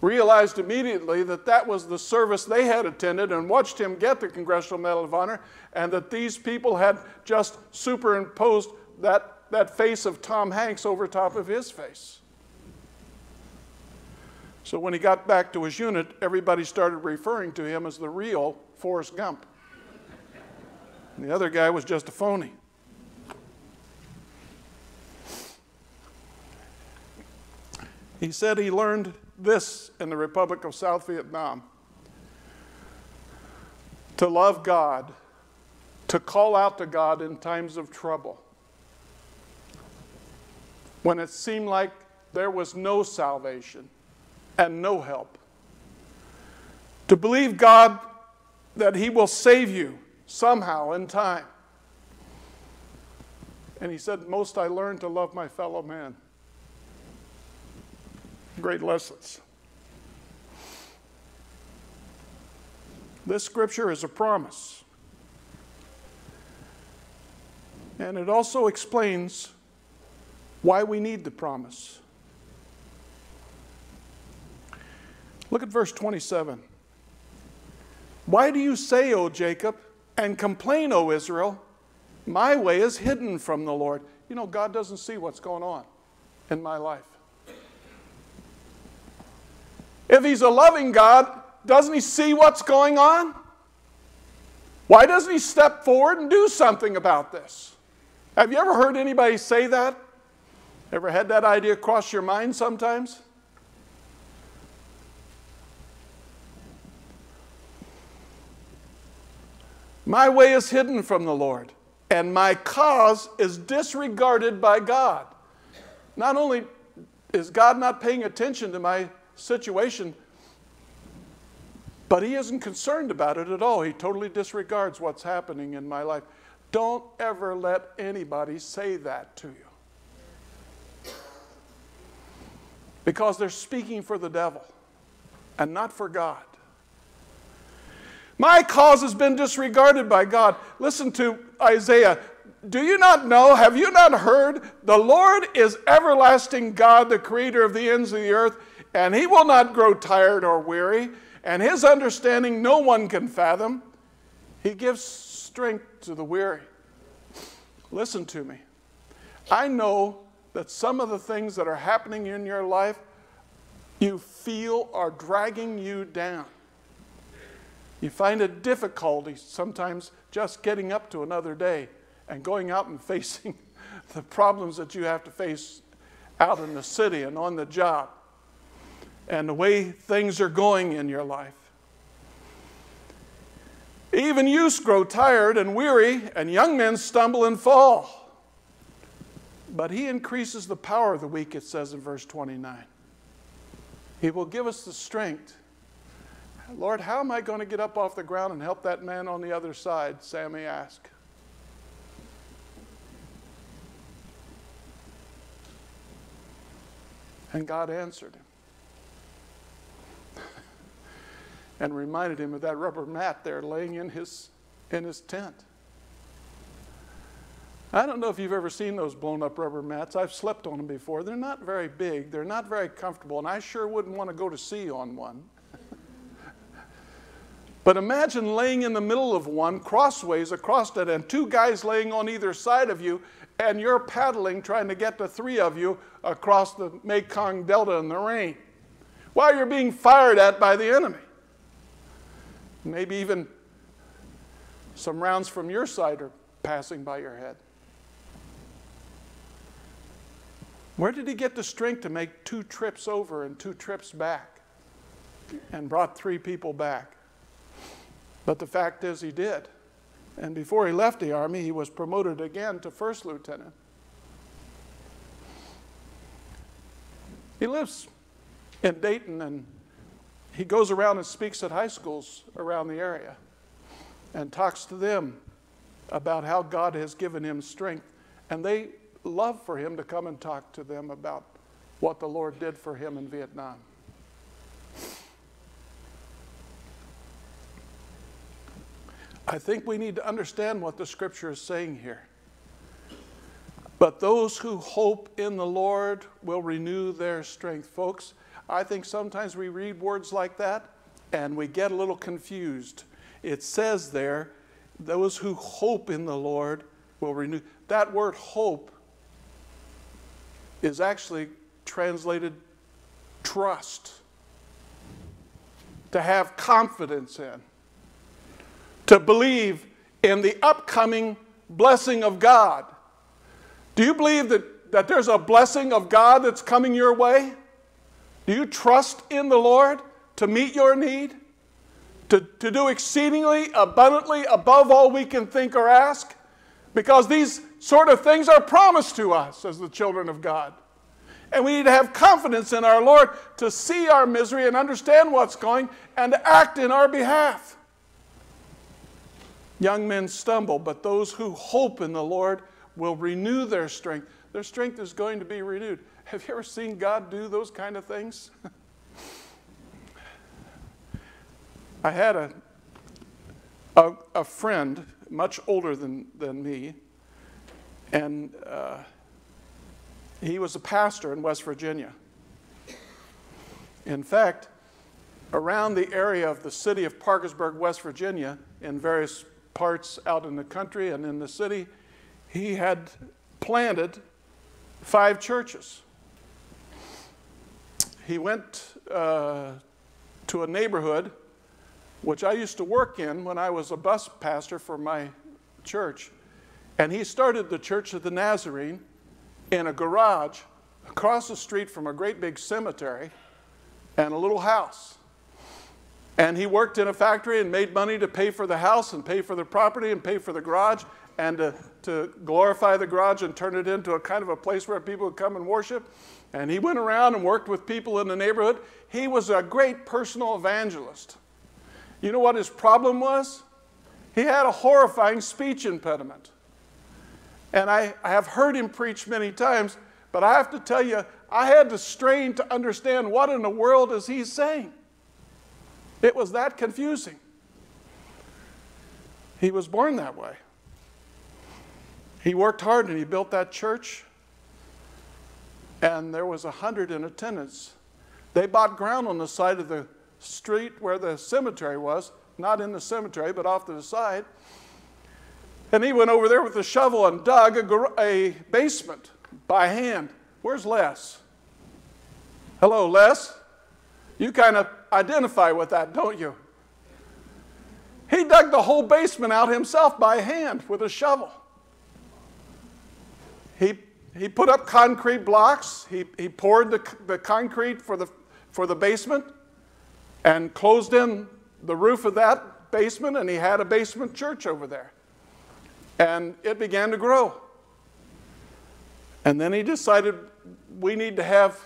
realized immediately that that was the service they had attended and watched him get the Congressional Medal of Honor, and that these people had just superimposed that, that face of Tom Hanks over top of his face. So when he got back to his unit, everybody started referring to him as the real Forrest Gump. And the other guy was just a phony. He said he learned this in the Republic of South Vietnam to love God, to call out to God in times of trouble. When it seemed like there was no salvation and no help. To believe God that He will save you somehow in time. And he said, Most I learned to love my fellow man. Great lessons. This scripture is a promise. And it also explains why we need the promise. Look at verse 27. Why do you say, O Jacob, and complain, O Israel? My way is hidden from the Lord. You know, God doesn't see what's going on in my life. If He's a loving God, doesn't He see what's going on? Why doesn't He step forward and do something about this? Have you ever heard anybody say that? Ever had that idea cross your mind sometimes? My way is hidden from the Lord, and my cause is disregarded by God. Not only is God not paying attention to my situation, but He isn't concerned about it at all. He totally disregards what's happening in my life. Don't ever let anybody say that to you. Because they're speaking for the devil and not for God. My cause has been disregarded by God. Listen to Isaiah. Do you not know? Have you not heard? The Lord is everlasting God, the creator of the ends of the earth, and he will not grow tired or weary, and his understanding no one can fathom. He gives strength to the weary. Listen to me. I know that some of the things that are happening in your life you feel are dragging you down. You find it difficulty sometimes just getting up to another day and going out and (laughs) facing the problems that you have to face out in the city and on the job and the way things are going in your life. Even youths grow tired and weary, and young men stumble and fall. But he increases the power of the weak, it says in verse 29. He will give us the strength Lord, how am I going to get up off the ground and help that man on the other side? Sammy asked. And God answered him (laughs) and reminded him of that rubber mat there laying in his, in his tent. I don't know if you've ever seen those blown up rubber mats. I've slept on them before. They're not very big, they're not very comfortable, and I sure wouldn't want to go to sea on one. (laughs) But imagine laying in the middle of one, crossways across it, and two guys laying on either side of you, and you're paddling trying to get the three of you across the Mekong Delta in the rain while you're being fired at by the enemy. Maybe even some rounds from your side are passing by your head. Where did he get the strength to make two trips over and two trips back and brought three people back? But the fact is, he did. And before he left the Army, he was promoted again to first lieutenant. He lives in Dayton, and he goes around and speaks at high schools around the area and talks to them about how God has given him strength. And they love for him to come and talk to them about what the Lord did for him in Vietnam. I think we need to understand what the scripture is saying here. But those who hope in the Lord will renew their strength. Folks, I think sometimes we read words like that and we get a little confused. It says there, those who hope in the Lord will renew. That word hope is actually translated trust, to have confidence in, to believe in the upcoming blessing of God. Do you believe that, that there's a blessing of God that's coming your way? Do you trust in the Lord to meet your need? To, to do exceedingly abundantly above all we can think or ask? Because these sort of things are promised to us as the children of God. And we need to have confidence in our Lord to see our misery and understand what's going and to act in our behalf. Young men stumble, but those who hope in the Lord will renew their strength. Their strength is going to be renewed. Have you ever seen God do those kind of things? (laughs) I had a, a, a, friend much older than, than me, and uh, he was a pastor in West Virginia. In fact, around the area of the city of Parkersburg, West Virginia, in various parts out in the country and in the city, he had planted five churches he went uh, to a neighborhood which I used to work in when I was a bus pastor for my church. And he started the Church of the Nazarene in a garage across the street from a great big cemetery and a little house. And he worked in a factory and made money to pay for the house and pay for the property and pay for the garage and to, to glorify the garage and turn it into a kind of a place where people would come and worship. And he went around and worked with people in the neighborhood. He was a great personal evangelist. You know what his problem was? He had a horrifying speech impediment. And I, I have heard him preach many times, but I have to tell you, I had to strain to understand what in the world is he saying. It was that confusing. He was born that way. He worked hard and he built that church and there was a hundred in attendance. They bought ground on the side of the street where the cemetery was, not in the cemetery, but off to the side. And he went over there with a shovel and dug a, a basement by hand. Where's Les? Hello, Les. You kind of identify with that, don't you? He dug the whole basement out himself by hand with a shovel. He he put up concrete blocks. He, he poured the, the concrete for the, for the basement and closed in the roof of that basement, and he had a basement church over there. And it began to grow. And then he decided we need to have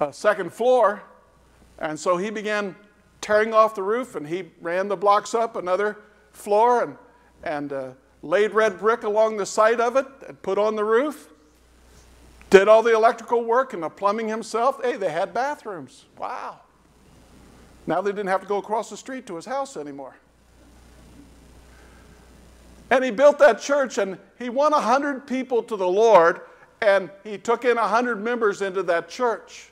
a second floor. And so he began tearing off the roof and he ran the blocks up another floor and, and uh, laid red brick along the side of it and put on the roof. Did all the electrical work and the plumbing himself. Hey, they had bathrooms. Wow. Now they didn't have to go across the street to his house anymore. And he built that church and he won 100 people to the Lord and he took in 100 members into that church.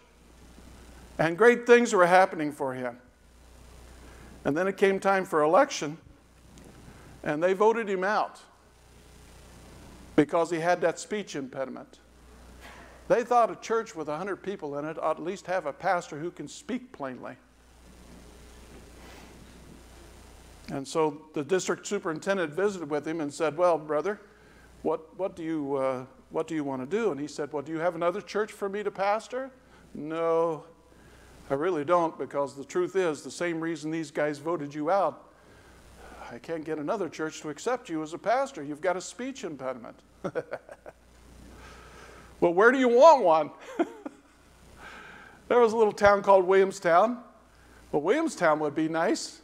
And great things were happening for him. And then it came time for election and they voted him out because he had that speech impediment. They thought a church with 100 people in it ought at least have a pastor who can speak plainly. And so the district superintendent visited with him and said, Well, brother, what, what, do, you, uh, what do you want to do? And he said, Well, do you have another church for me to pastor? No, I really don't, because the truth is, the same reason these guys voted you out, I can't get another church to accept you as a pastor. You've got a speech impediment. (laughs) Well, where do you want one? (laughs) there was a little town called Williamstown. Well, Williamstown would be nice.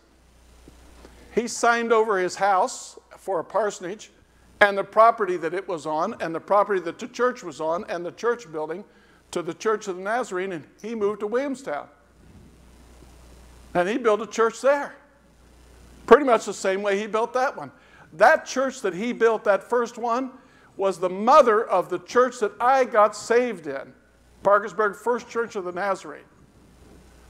He signed over his house for a parsonage and the property that it was on and the property that the church was on and the church building to the Church of the Nazarene, and he moved to Williamstown. And he built a church there. Pretty much the same way he built that one. That church that he built, that first one, was the mother of the church that I got saved in Parkersburg First Church of the Nazarene.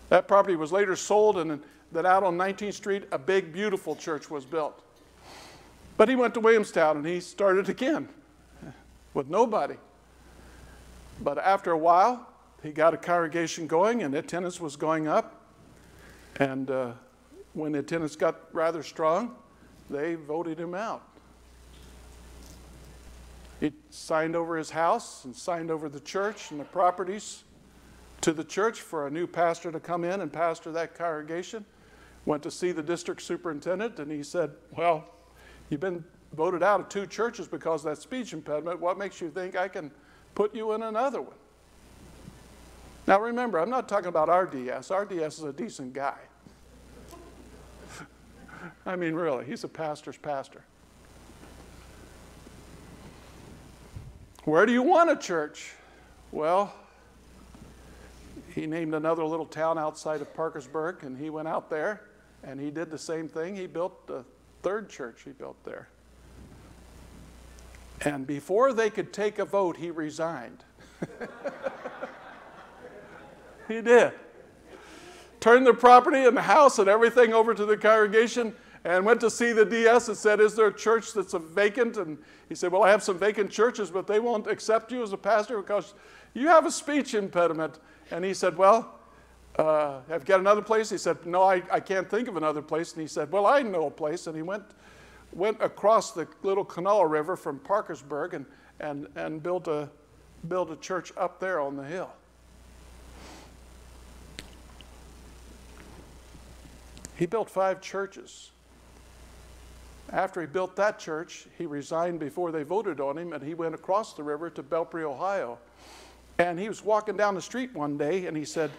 That property was later sold, and then out on 19th Street, a big, beautiful church was built. But he went to Williamstown and he started again (laughs) with nobody. But after a while, he got a congregation going and attendance was going up. And uh, when attendance got rather strong, they voted him out. He signed over his house and signed over the church and the properties to the church for a new pastor to come in and pastor that congregation. Went to see the district superintendent and he said, Well, you've been voted out of two churches because of that speech impediment. What makes you think I can put you in another one? Now remember, I'm not talking about our DS. Our DS is a decent guy. (laughs) I mean, really, he's a pastor's pastor. Where do you want a church? Well, he named another little town outside of Parkersburg, and he went out there and he did the same thing. He built the third church he built there. And before they could take a vote, he resigned. (laughs) he did. Turned the property and the house and everything over to the congregation and went to see the DS and said, Is there a church that's a vacant? And he said, Well, I have some vacant churches, but they won't accept you as a pastor because you have a speech impediment. And he said, Well, uh, have you got another place? He said, No, I, I can't think of another place. And he said, Well, I know a place. And he went, went across the little Kanawha River from Parkersburg and, and, and built, a, built a church up there on the hill. He built five churches. After he built that church, he resigned before they voted on him and he went across the river to Belpre, Ohio. And he was walking down the street one day and he said,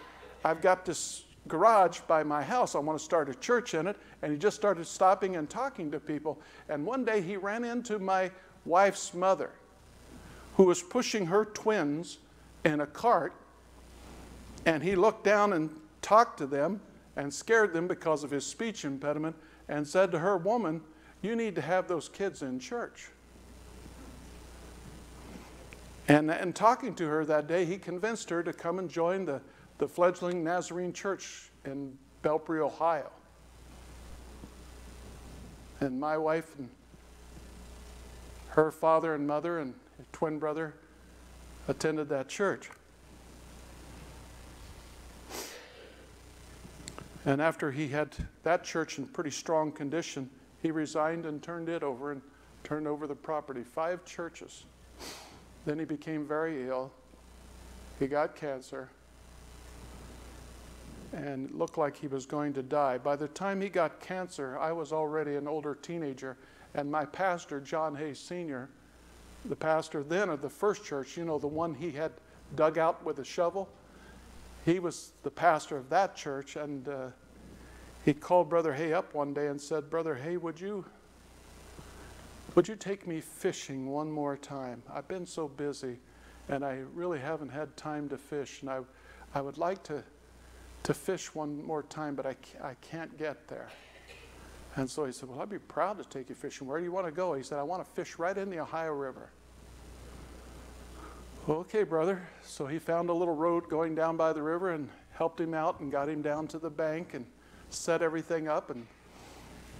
I've got this garage by my house. I want to start a church in it. And he just started stopping and talking to people. And one day he ran into my wife's mother, who was pushing her twins in a cart. And he looked down and talked to them and scared them because of his speech impediment and said to her, Woman, you need to have those kids in church. And, and talking to her that day, he convinced her to come and join the, the fledgling Nazarene church in Belpre, Ohio. And my wife and her father and mother and twin brother attended that church. And after he had that church in pretty strong condition, he resigned and turned it over and turned over the property. Five churches. Then he became very ill. He got cancer and it looked like he was going to die. By the time he got cancer, I was already an older teenager, and my pastor, John Hayes Sr., the pastor then of the first church, you know, the one he had dug out with a shovel, he was the pastor of that church, and uh, he called Brother Hay up one day and said, Brother Hay, would you, would you take me fishing one more time? I've been so busy and I really haven't had time to fish, and I, I would like to, to fish one more time, but I, I can't get there. And so he said, Well, I'd be proud to take you fishing. Where do you want to go? He said, I want to fish right in the Ohio River. Okay, brother. So he found a little road going down by the river and helped him out and got him down to the bank and set everything up and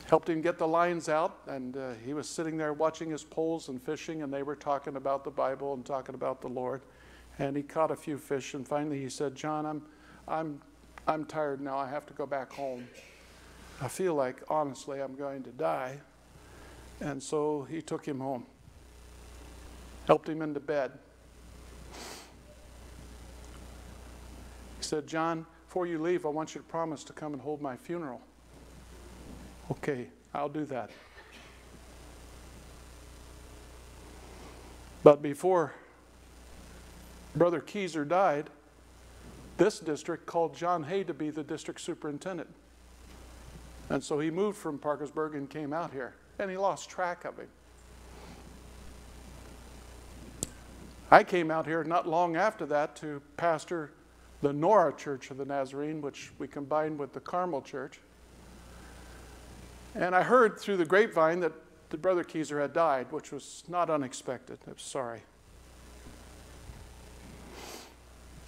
helped him get the lines out. And uh, he was sitting there watching his poles and fishing, and they were talking about the Bible and talking about the Lord. And he caught a few fish, and finally he said, John, I'm, I'm, I'm tired now. I have to go back home. I feel like, honestly, I'm going to die. And so he took him home, helped him into bed. He said, John, before you leave, I want you to promise to come and hold my funeral. Okay, I'll do that. But before Brother Keyser died, this district called John Hay to be the district superintendent. And so he moved from Parkersburg and came out here, and he lost track of him. I came out here not long after that to pastor the Nora Church of the Nazarene, which we combined with the Carmel Church. And I heard through the grapevine that the brother Keyser had died, which was not unexpected. I'm sorry.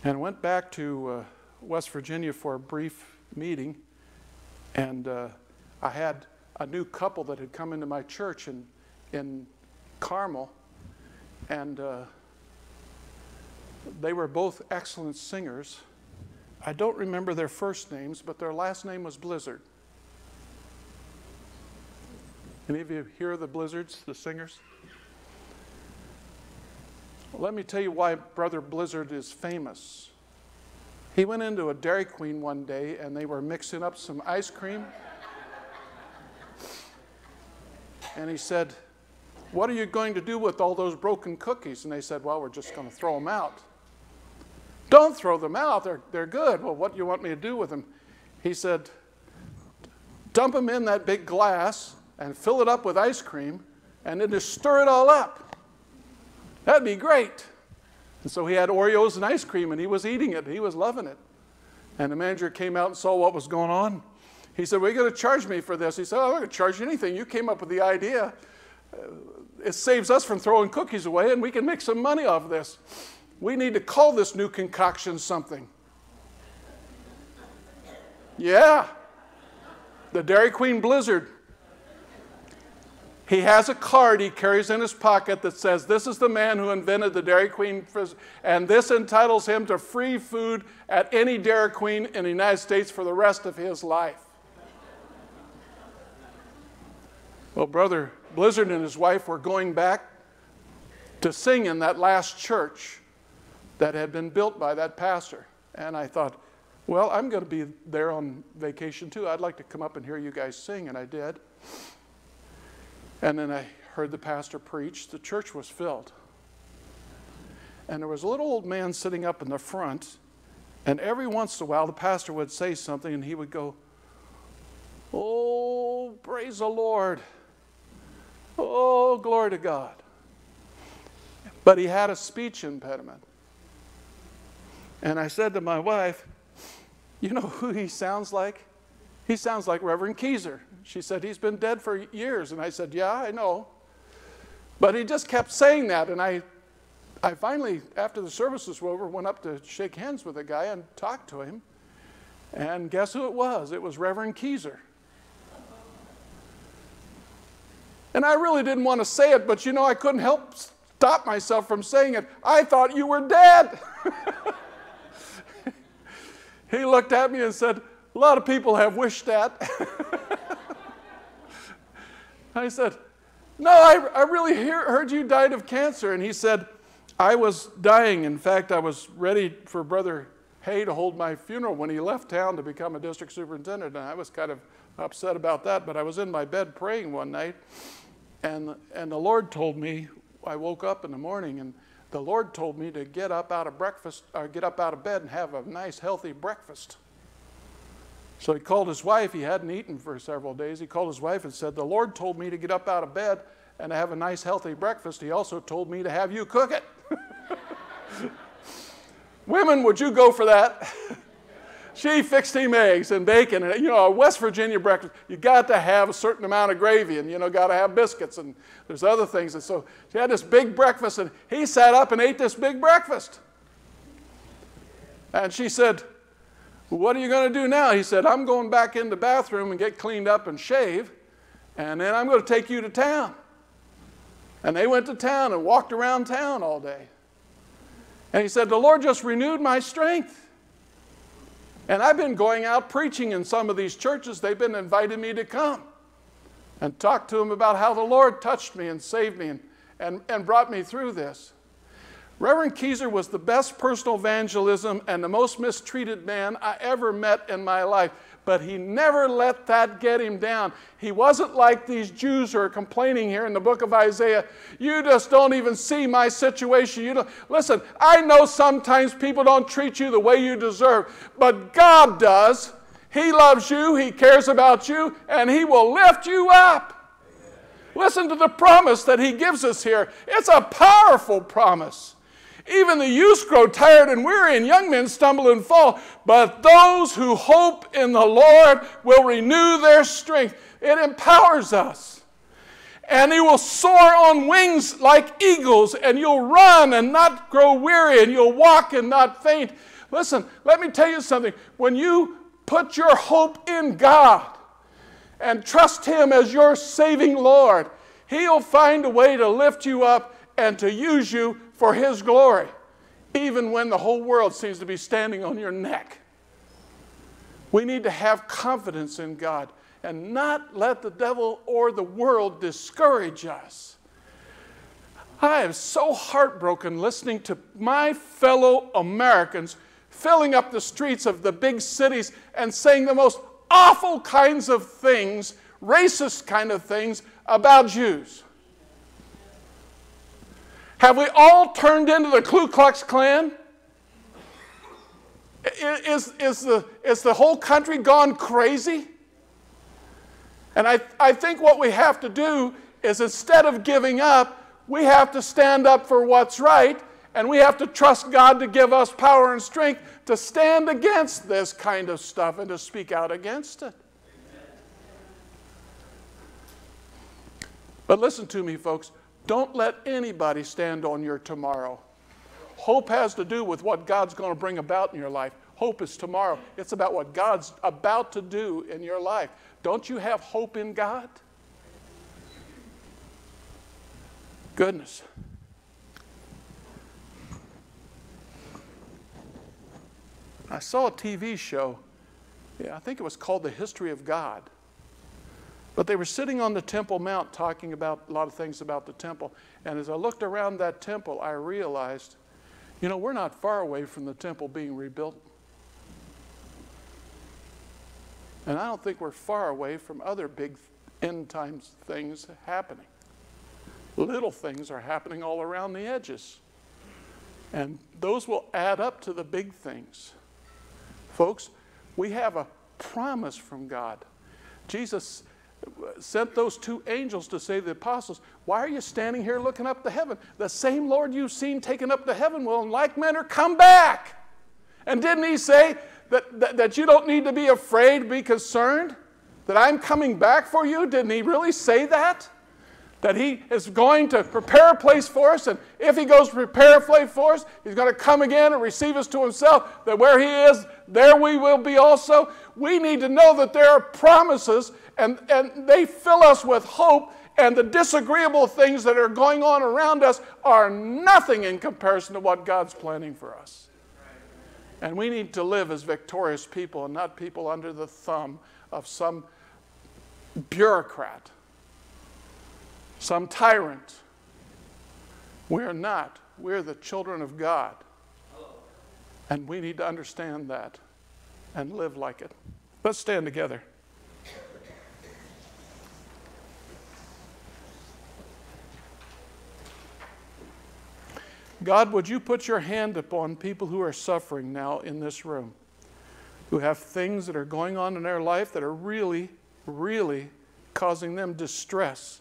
And went back to uh, West Virginia for a brief meeting. And uh, I had a new couple that had come into my church in, in Carmel. And uh, they were both excellent singers. I don't remember their first names, but their last name was Blizzard. Any of you hear the Blizzards, the singers? Let me tell you why Brother Blizzard is famous. He went into a Dairy Queen one day and they were mixing up some ice cream. And he said, What are you going to do with all those broken cookies? And they said, Well, we're just going to throw them out. Don't throw them out, they're, they're good. Well, what do you want me to do with them? He said, Dump them in that big glass and fill it up with ice cream and then just stir it all up. That'd be great. And so he had Oreos and ice cream and he was eating it. He was loving it. And the manager came out and saw what was going on. He said, Well, you're going to charge me for this. He said, I'm not going to charge you anything. You came up with the idea. It saves us from throwing cookies away and we can make some money off of this. We need to call this new concoction something. Yeah. The Dairy Queen Blizzard. He has a card he carries in his pocket that says, This is the man who invented the Dairy Queen, and this entitles him to free food at any Dairy Queen in the United States for the rest of his life. Well, Brother Blizzard and his wife were going back to sing in that last church that had been built by that pastor. And I thought, well, I'm going to be there on vacation too. I'd like to come up and hear you guys sing, and I did. And then I heard the pastor preach. The church was filled. And there was a little old man sitting up in the front, and every once in a while the pastor would say something, and he would go, Oh, praise the Lord. Oh, glory to God. But he had a speech impediment. And I said to my wife, You know who he sounds like? He sounds like Reverend Keyser. She said, He's been dead for years. And I said, Yeah, I know. But he just kept saying that. And I, I finally, after the services were over, went up to shake hands with the guy and talk to him. And guess who it was? It was Reverend Keyser. And I really didn't want to say it, but you know, I couldn't help stop myself from saying it. I thought you were dead. (laughs) he looked at me and said, A lot of people have wished that. (laughs) I said, No, I, I really hear, heard you died of cancer. And he said, I was dying. In fact, I was ready for Brother Hay to hold my funeral when he left town to become a district superintendent. And I was kind of upset about that, but I was in my bed praying one night. And, and the Lord told me, I woke up in the morning and the Lord told me to get up out of breakfast, or uh, get up out of bed and have a nice, healthy breakfast. So he called his wife. He hadn't eaten for several days. He called his wife and said, The Lord told me to get up out of bed and to have a nice, healthy breakfast. He also told me to have you cook it. (laughs) Women, would you go for that? (laughs) she fixed him eggs and bacon and you know a west virginia breakfast you got to have a certain amount of gravy and you know got to have biscuits and there's other things and so she had this big breakfast and he sat up and ate this big breakfast and she said what are you going to do now? He said, I'm going back in the bathroom and get cleaned up and shave, and then I'm going to take you to town. And they went to town and walked around town all day. And he said, The Lord just renewed my strength. And I've been going out preaching in some of these churches. They've been inviting me to come and talk to them about how the Lord touched me and saved me and, and, and brought me through this. Reverend Keyser was the best personal evangelism and the most mistreated man I ever met in my life. But he never let that get him down. He wasn't like these Jews who are complaining here in the book of Isaiah. You just don't even see my situation. You don't listen, I know sometimes people don't treat you the way you deserve, but God does. He loves you, He cares about you, and He will lift you up. Listen to the promise that He gives us here. It's a powerful promise. Even the youth grow tired and weary, and young men stumble and fall. But those who hope in the Lord will renew their strength. It empowers us. And He will soar on wings like eagles, and you'll run and not grow weary, and you'll walk and not faint. Listen, let me tell you something. When you put your hope in God and trust Him as your saving Lord, He'll find a way to lift you up and to use you for His glory, even when the whole world seems to be standing on your neck. We need to have confidence in God and not let the devil or the world discourage us. I am so heartbroken listening to my fellow Americans filling up the streets of the big cities and saying the most awful kinds of things, racist kind of things about Jews. Have we all turned into the Ku Klux Klan? Is, is, the, is the whole country gone crazy? And I, I think what we have to do is instead of giving up, we have to stand up for what's right, and we have to trust God to give us power and strength to stand against this kind of stuff and to speak out against it. But listen to me, folks. Don't let anybody stand on your tomorrow. Hope has to do with what God's going to bring about in your life. Hope is tomorrow. It's about what God's about to do in your life. Don't you have hope in God? Goodness. I saw a TV show. Yeah, I think it was called The History of God. But they were sitting on the Temple Mount talking about a lot of things about the temple. And as I looked around that temple, I realized, you know, we're not far away from the temple being rebuilt. And I don't think we're far away from other big end times things happening. Little things are happening all around the edges. And those will add up to the big things. Folks, we have a promise from God. Jesus sent those two angels to say to the apostles, Why are you standing here looking up to heaven? The same Lord you've seen taken up to heaven will in like manner come back. And didn't he say that, that, that you don't need to be afraid, be concerned? That I'm coming back for you? Didn't he really say that? that he is going to prepare a place for us, and if he goes to prepare a place for us, he's going to come again and receive us to himself, that where he is, there we will be also. We need to know that there are promises and, and they fill us with hope, and the disagreeable things that are going on around us are nothing in comparison to what God's planning for us. And we need to live as victorious people and not people under the thumb of some bureaucrat, some tyrant. We're not. We're the children of God. And we need to understand that and live like it. Let's stand together. God, would you put your hand upon people who are suffering now in this room, who have things that are going on in their life that are really, really causing them distress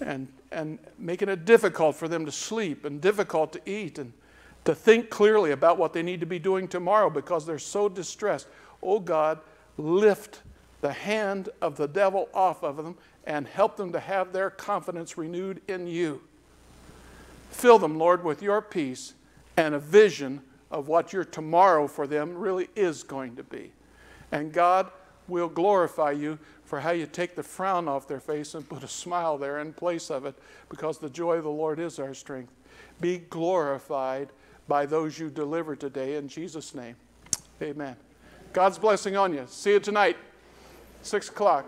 and, and making it difficult for them to sleep and difficult to eat and to think clearly about what they need to be doing tomorrow because they're so distressed. Oh God, lift the hand of the devil off of them and help them to have their confidence renewed in you. Fill them, Lord, with your peace and a vision of what your tomorrow for them really is going to be. And God will glorify you for how you take the frown off their face and put a smile there in place of it because the joy of the Lord is our strength. Be glorified by those you deliver today in Jesus' name. Amen. God's blessing on you. See you tonight, 6 o'clock.